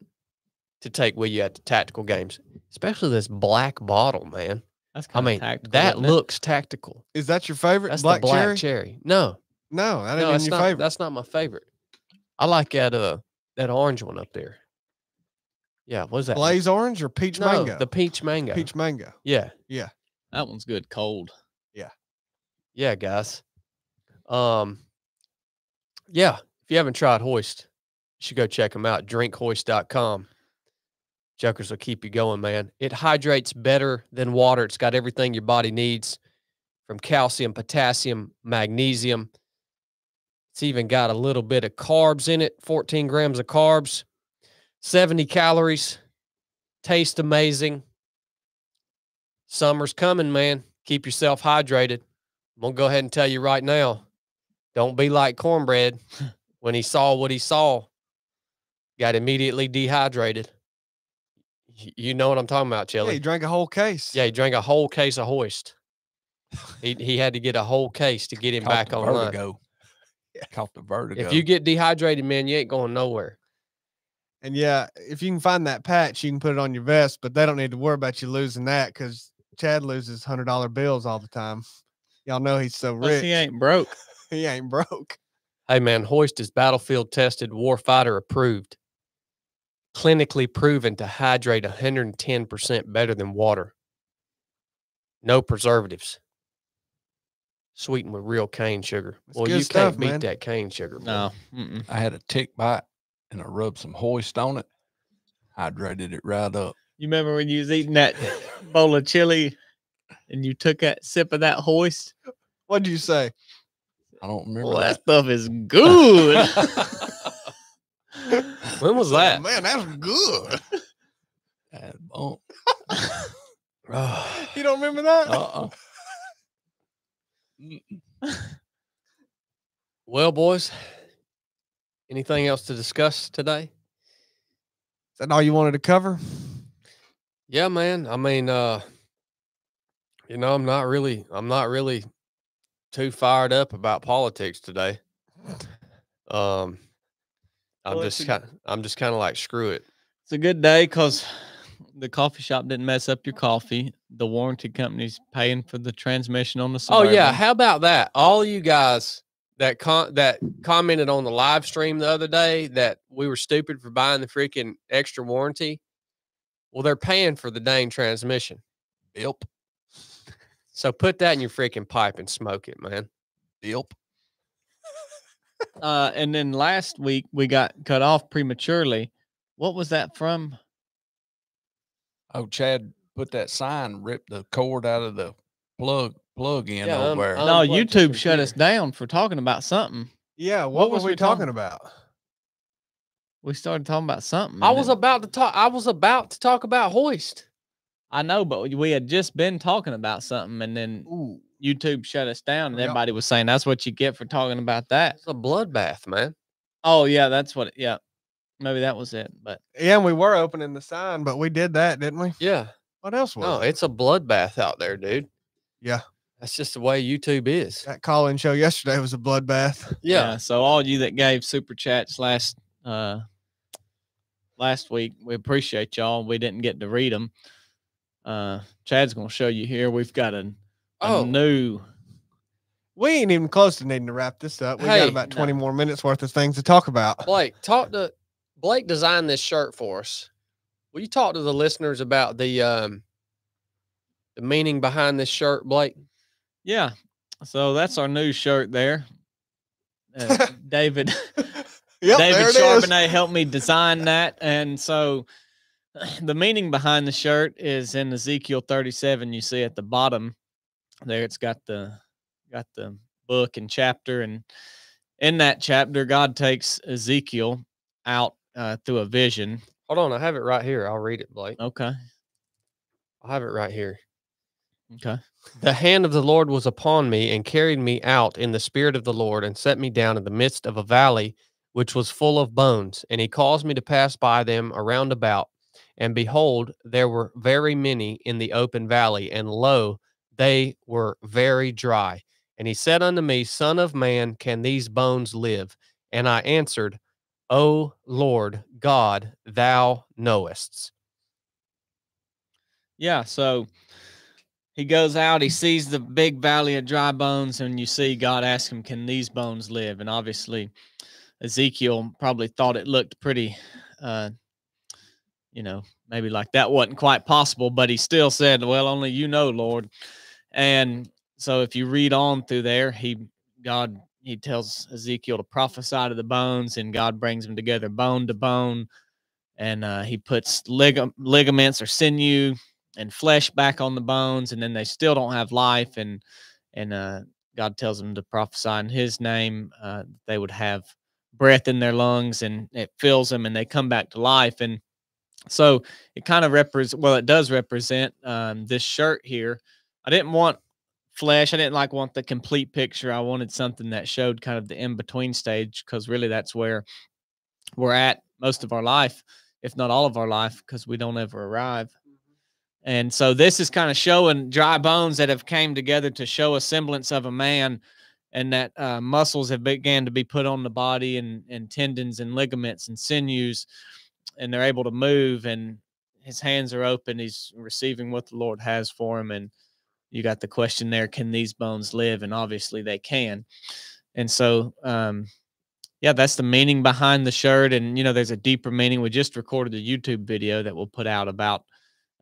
to take with you at the tactical games, especially this black bottle, man. That's I kinda mean, tactical, that isn't it? looks tactical. Is that your favorite? That's black, the black cherry? cherry. No, No, that ain't no, that's your not. favorite. That's not my favorite. I like that uh that orange one up there. Yeah, what is that? Blaze orange or peach no, mango? the peach mango. peach mango. Yeah, Yeah. That one's good cold. Yeah. Yeah, guys. Um, yeah. If you haven't tried Hoist, you should go check them out. Drinkhoist.com. Jokers will keep you going, man. It hydrates better than water. It's got everything your body needs from calcium, potassium, magnesium. It's even got a little bit of carbs in it 14 grams of carbs, 70 calories. Taste amazing. Summer's coming, man. Keep yourself hydrated. I'm going to go ahead and tell you right now don't be like cornbread. when he saw what he saw, got immediately dehydrated. Y- You know what I'm talking about, Yeah, he drank a whole case. Yeah, he drank a whole case of hoist. he he had to get a whole case to get him Caught back the online. vertigo. Caught the vertigo. If you get dehydrated, man, you ain't going nowhere. And yeah, if you can find that patch, you can put it on your vest, but they don't need to worry about you losing that because Chadd loses hundred dollar bills all the time. Y'all know he's so Plus, rich. he ain't broke. he ain't broke. Hey man, hoist is battlefield tested, warfighter approved, clinically proven to hydrate 110% better than water. No preservatives. Sweetened with real cane sugar. That's well, you stuff, can't beat man. that cane sugar. boy. No. Mm-mm. I had a tick bite and I rubbed some hoist on it, hydrated it right up. You remember when you was eating that bowl of chili and you took that sip of that hoist? What'd you say? I don't remember Well, that that. stuff is good. When was that? Man, that's good. Bad bump. You don't remember that? Uh-uh. Well, boys, anything else to discuss today? Is that all you wanted to cover? Yeah, man. I mean, uh, you know, I'm not really, I'm not really too fired up about politics today. Um, I'm Well, just kind, I'm just kind of like screw it. It's a good day because the coffee shop didn't mess up your coffee. The warranty company's paying for the transmission on the Oh yeah, how about that? All you guys that con- that commented on the live stream the other day that we were stupid for buying the freaking extra warranty. Well, they're paying for the dang transmission. Bilp. So put that in your freaking pipe and smoke it, man. Bilp. Uh, and then last week we got cut off prematurely. What was that from? Oh, Chadd put that sign, ripped the cord out of the plug plug in Yeah, over um, there. um, No, YouTube shut us down for talking about something. Yeah. What, What were was we we talking- talking about? We started talking about something. I was then- about to talk. I was about to talk about hoist. I know, but we had just been talking about something, and then Ooh. YouTube shut us down, and Yep. everybody was saying that's what you get for talking about that. It's a bloodbath, man. Oh yeah, that's what. Yeah, maybe that was it. But Yeah, and we were opening the sign, but we did that, didn't we? Yeah. What else was No, it? it's a bloodbath out there, dude. Yeah. That's just the way YouTube is. That call-in show yesterday was a bloodbath. Yeah. So all you that gave super chats last uh last week, we appreciate y'all. We didn't get to read them. Uh, Chadd's gonna show you here. We've got a, a Oh, new. We ain't even close to needing to wrap this up. We Hey, got about 20 more minutes worth of things to talk about. Blake, talk to Blake designed this shirt for us. Will you talk to the listeners about the um the meaning behind this shirt, Blake? Yeah. So that's our new shirt there. Uh, David. Yep, David there it is. Charbonnet helped me design that. And so the meaning behind the shirt is in Ezekiel 37. You see at the bottom there, it's got the got the book and chapter. And in that chapter, God takes Ezekiel out uh, through a vision. Hold on, I have it right here. I'll read it, Blake. Okay. I have it right here. Okay. The hand of the Lord was upon me and carried me out in the spirit of the Lord and set me down in the midst of a valley which was full of bones. And he caused me to pass by them around about. And behold, there were very many in the open valley, and lo, they were very dry. And he said unto me, Son of man, can these bones live? And I answered, O Lord God, thou knowest. Yeah. So he goes out, he sees the big valley of dry bones, and you see God ask him, Can these bones live? And obviously, Ezekiel probably thought it looked pretty, uh, you know, maybe like that wasn't quite possible, but he still said, Well, only you know, Lord. And so if you read on through there, he, God, he tells Ezekiel to prophesy to the bones, and God brings them together bone to bone. And uh, he puts lig- ligaments or sinew and flesh back on the bones, and then they still don't have life. And and uh, God tells them to prophesy in His name. Uh, they would have breath in their lungs, and it fills them, and they come back to life. And so it kind of represents. Well, it does represent um, this shirt here. I didn't want flesh. I didn't like want the complete picture. I wanted something that showed kind of the in between stage, because really that's where we're at most of our life, if not all of our life, because we don't ever arrive. And so this is kind of showing dry bones that have came together to show a semblance of a man and that uh, muscles have began to be put on the body and, and tendons and ligaments and sinews and they're able to move and his hands are open he's receiving what the lord has for him and you got the question there can these bones live and obviously they can and so um yeah that's the meaning behind the shirt and you know there's a deeper meaning we just recorded a youtube video that we'll put out about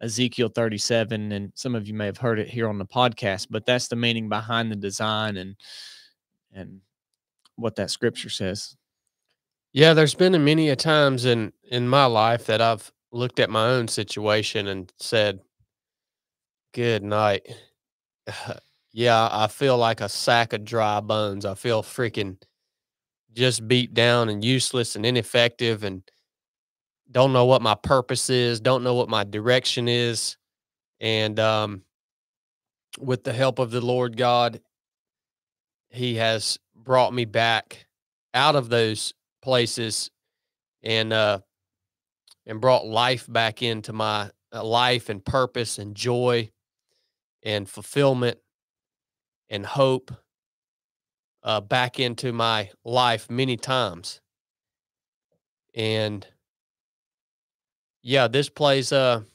Ezekiel 37, and some of you may have heard it here on the podcast, but that's the meaning behind the design and and what that scripture says. Yeah, there's been a many a times in in my life that I've looked at my own situation and said, "Good night." yeah, I feel like a sack of dry bones. I feel freaking just beat down and useless and ineffective and don't know what my purpose is, don't know what my direction is. And um with the help of the Lord God, he has brought me back out of those places and uh and brought life back into my uh, life and purpose and joy and fulfillment and hope uh, back into my life many times. And yeah, this plays a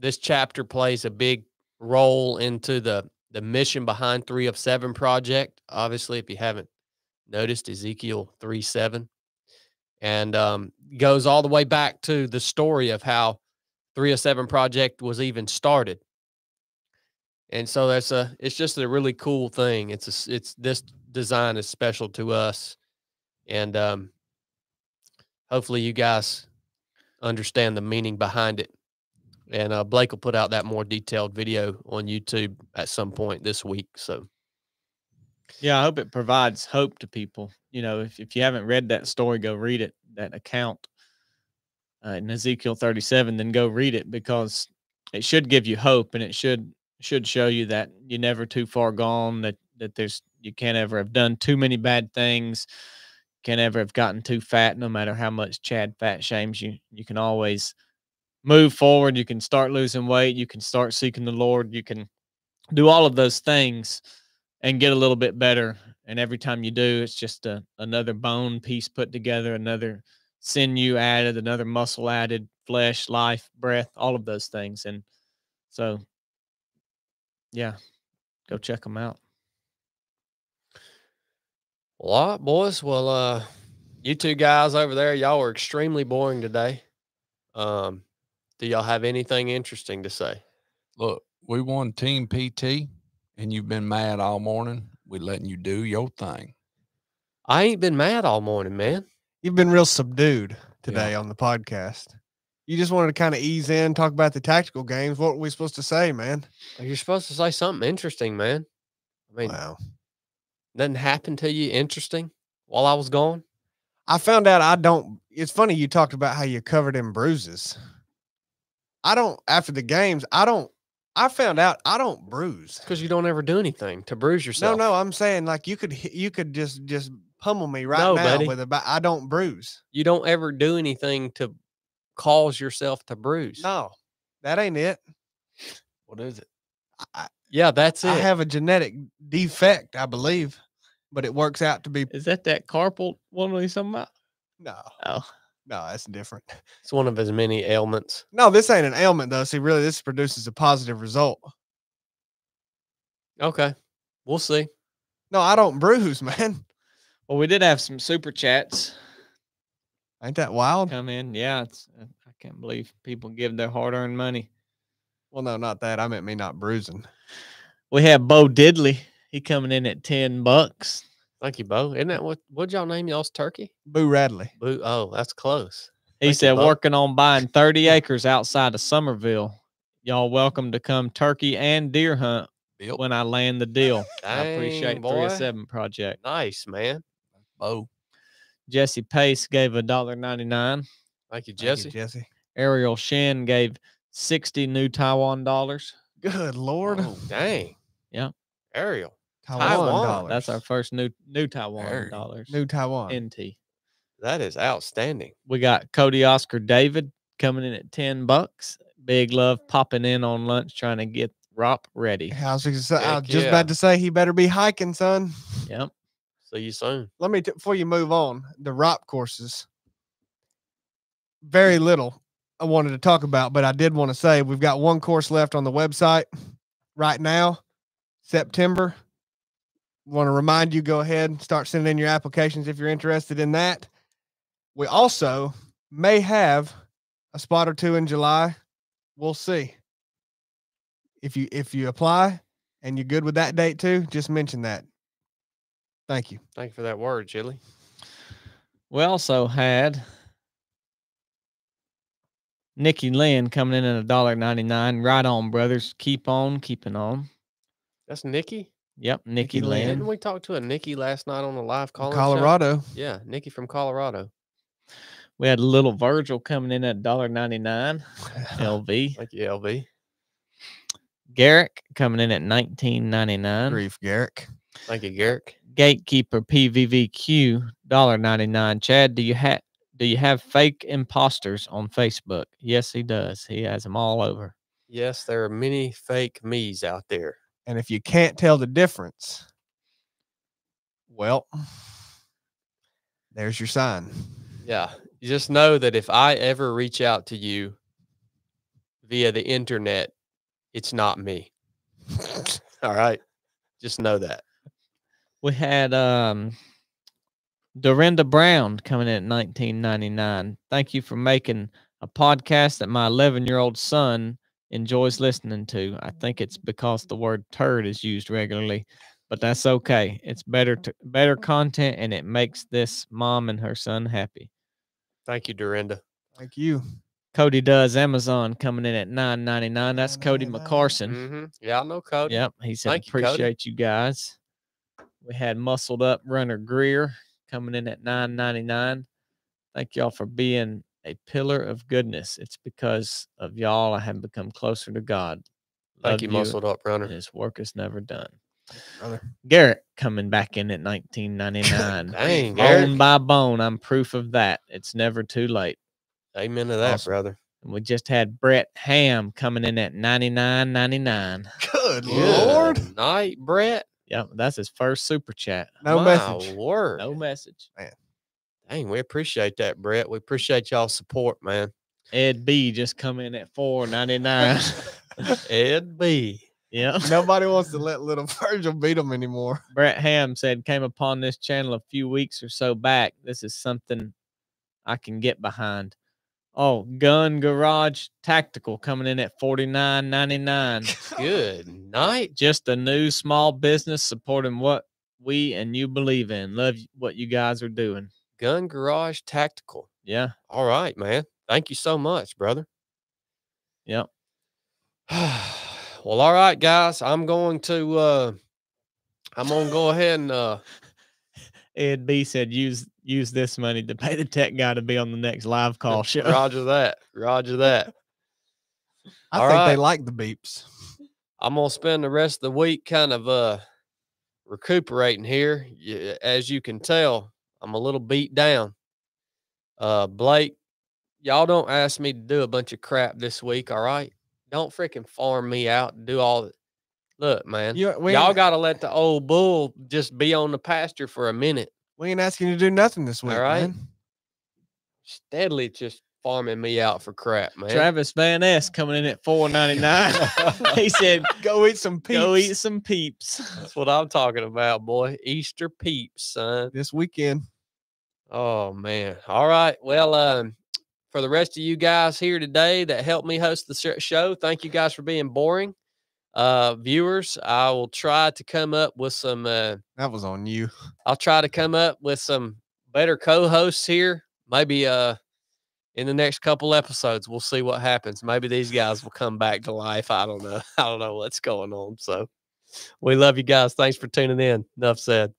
this chapter plays a big role into the the mission behind three of seven project. Obviously, if you haven't noticed, Ezekiel three seven, and um, goes all the way back to the story of how three of seven project was even started. And so that's a it's just a really cool thing. It's a it's this design is special to us, and um, hopefully you guys understand the meaning behind it. And uh, Blake will put out that more detailed video on YouTube at some point this week. So, Yeah, I hope it provides hope to people. You know, if, if you haven't read that story, go read it, that account uh, in Ezekiel 37, then go read it because it should give you hope and it should should show you that you're never too far gone, that that there's you can't ever have done too many bad things, can't ever have gotten too fat, no matter how much Chadd fat shames you. You can always move forward, you can start losing weight, you can start seeking the Lord, you can do all of those things and get a little bit better. And every time you do, it's just a, another bone piece put together, another sinew added, another muscle added, flesh, life, breath, all of those things. And so, yeah, go check them out. well, all right, boys. Well, uh, you two guys over there, y'all were extremely boring today. Um, do y'all have anything interesting to say? Look, we won Team PT, and you've been mad all morning. We letting you do your thing. I ain't been mad all morning, man. You've been real subdued today on the podcast. You just wanted to kind of ease in, talk about the tactical games. What were we supposed to say, man? You're supposed to say something interesting, man. I mean, Wow. nothing happened to you interesting while I was gone. I found out I don't. It's funny you talked about how you're covered in bruises. I don't. After the games, I don't. I found out I don't bruise. Because you don't ever do anything to bruise yourself. no, no, I'm saying like you could you could just just pummel me right No, now buddy. with a. I don't bruise. You don't ever do anything to cause yourself to bruise. No, that ain't it. What is it? I, Yeah, that's it. I have a genetic defect, I believe, but it works out to be Is that that carpal one we talking about? no, Oh, no, that's different. it's one of his many ailments. No, this ain't an ailment though. See, really, this produces a positive result. Okay. We'll see. No, I don't bruise, man. well, we did have some super chats Ain't that wild? come in. Yeah, it's, uh, I can't believe people give their hard earned money. Well, no, not that. I meant me not bruising. We have Bo Diddley. He coming in at 10 bucks. Thank you, Bo. Isn't that what what'd y'all name y'all's turkey? Boo Radley. Boo. Oh, that's close. He Thank said, Bo. working on buying 30 acres outside of Somerville. Y'all welcome to come turkey and deer hunt Bill when I land the deal. I Dang, appreciate boy. 307 Project. Nice, man. Bo. Jesse Pace gave a dollar ninety nine. Thank you, Thank you, Jesse. Jesse. Ariel Shen gave 60 new Taiwan dollars. Good Lord. Oh, dang. Yeah. Ariel. Taiwan, Taiwan, dollars. That's our first new new Taiwan Very dollars. new Taiwan. NT. That is outstanding. We got Cody Oscar David coming in at 10 bucks. Big love popping in on lunch trying to get ROP ready. I was, just, I was just yeah. about to say he better be hiking, son. Yep. See you soon. Let me, t- before you move on, the ROP courses. Very mm. little I wanted to talk about, but I did want to say we've got one course left on the website right now, September. Want to remind you, go ahead and start sending in your applications if you're interested in that. We also may have a spot or two in July. We'll see. If you if you apply and you're good with that date too, just mention that. Thank you. Thank you for that word, Chili. We also had Nikki Lynn coming in at a dollar ninety nine. Right on, brothers. Keep on keeping on. That's Nikki. Yep, Nikki, Nikki Lynn. Lynn. Didn't we talk to a Nikki last night on the live call? Colorado. Yeah, Nikki from Colorado. We had little Virgil coming in at dollar ninety nine. LV. Thank you, LV. Garrick coming in at nineteen ninety nine. Grief, Garrick. Thank you, Garrick. Gatekeeper PVVQ dollar ninety nine. Chadd, do you have do you have fake imposters on Facebook? Yes, he does. He has them all over. Yes, there are many fake me's out there. And if you can't tell the difference, well, there's your sign. Yeah. You just know that if I ever reach out to you via the internet, it's not me. All right. Just know that. We had um Dorinda Brown coming in at 1999. Thank you for making a podcast that my 11 year old son enjoys listening to. I think it's because the word turd is used regularly, but that's okay. It's better to better content and it makes this mom and her son happy. Thank you, Dorinda. Thank you. Cody does Amazon coming in at 9.99. That's Cody $9.99. McCarson. hmm Yeah, I know Cody. Yep. He said Thank you, Cody. appreciate you guys. We had muscled up runner Greer coming in at 9.99. Thank y'all for being a pillar of goodness. It's because of y'all I have become closer to God. Thank Love you, muscled up runner. His work is never done. brother. Garrett coming back in at 1999. Dang, Garrick. bone by bone, I'm proof of that. It's never too late. Amen to that, Awesome. brother. And we just had Brett Ham coming in at 99.99. Good Good lord. night, Brett. Yep, that's his first super chat. No My message. Word. No message. Man. Dang, we appreciate that, Brett. We appreciate y'all support, man. Ed B just come in at 4.99. Ed B. yeah. Nobody wants to let little Virgil beat him anymore. Brett Ham said came upon this channel a few weeks or so back. This is something I can get behind. Oh, Gun Garage Tactical coming in at forty nine ninety nine. Good night. Just a new small business supporting what we and you believe in. Love what you guys are doing. Gun Garage Tactical. Yeah. All right, man. Thank you so much, brother. Yep. well, all right, guys. I'm going to uh I'm gonna go ahead and uh Ed B said use use this money to pay the tech guy to be on the next live call show. Roger that. Roger that. I All think they like the beeps. I'm gonna spend the rest of the week kind of uh recuperating here. As you can tell, I'm a little beat down. Uh Blake, y'all don't ask me to do a bunch of crap this week, all right? Don't freaking farm me out and do all the look, man. You, we, y'all gotta let the old bull just be on the pasture for a minute. We ain't asking you to do nothing this week, right. man. Steadily just farming me out for crap, man. Travis Van S coming in at four ninety nine. he said Go eat some peeps go eat some peeps. That's what I'm talking about, boy. Easter peeps, son. this weekend. Oh man. All right. Well, um, for the rest of you guys here today that helped me host the show, thank you guys for being boring. Uh, viewers, I will try to come up with some. Uh, That was on you. I'll try to come up with some better co-hosts here. Maybe uh, in the next couple episodes, we'll see what happens. Maybe these guys will come back to life. I don't know. I don't know what's going on. So, we love you guys. Thanks for tuning in. Enough said.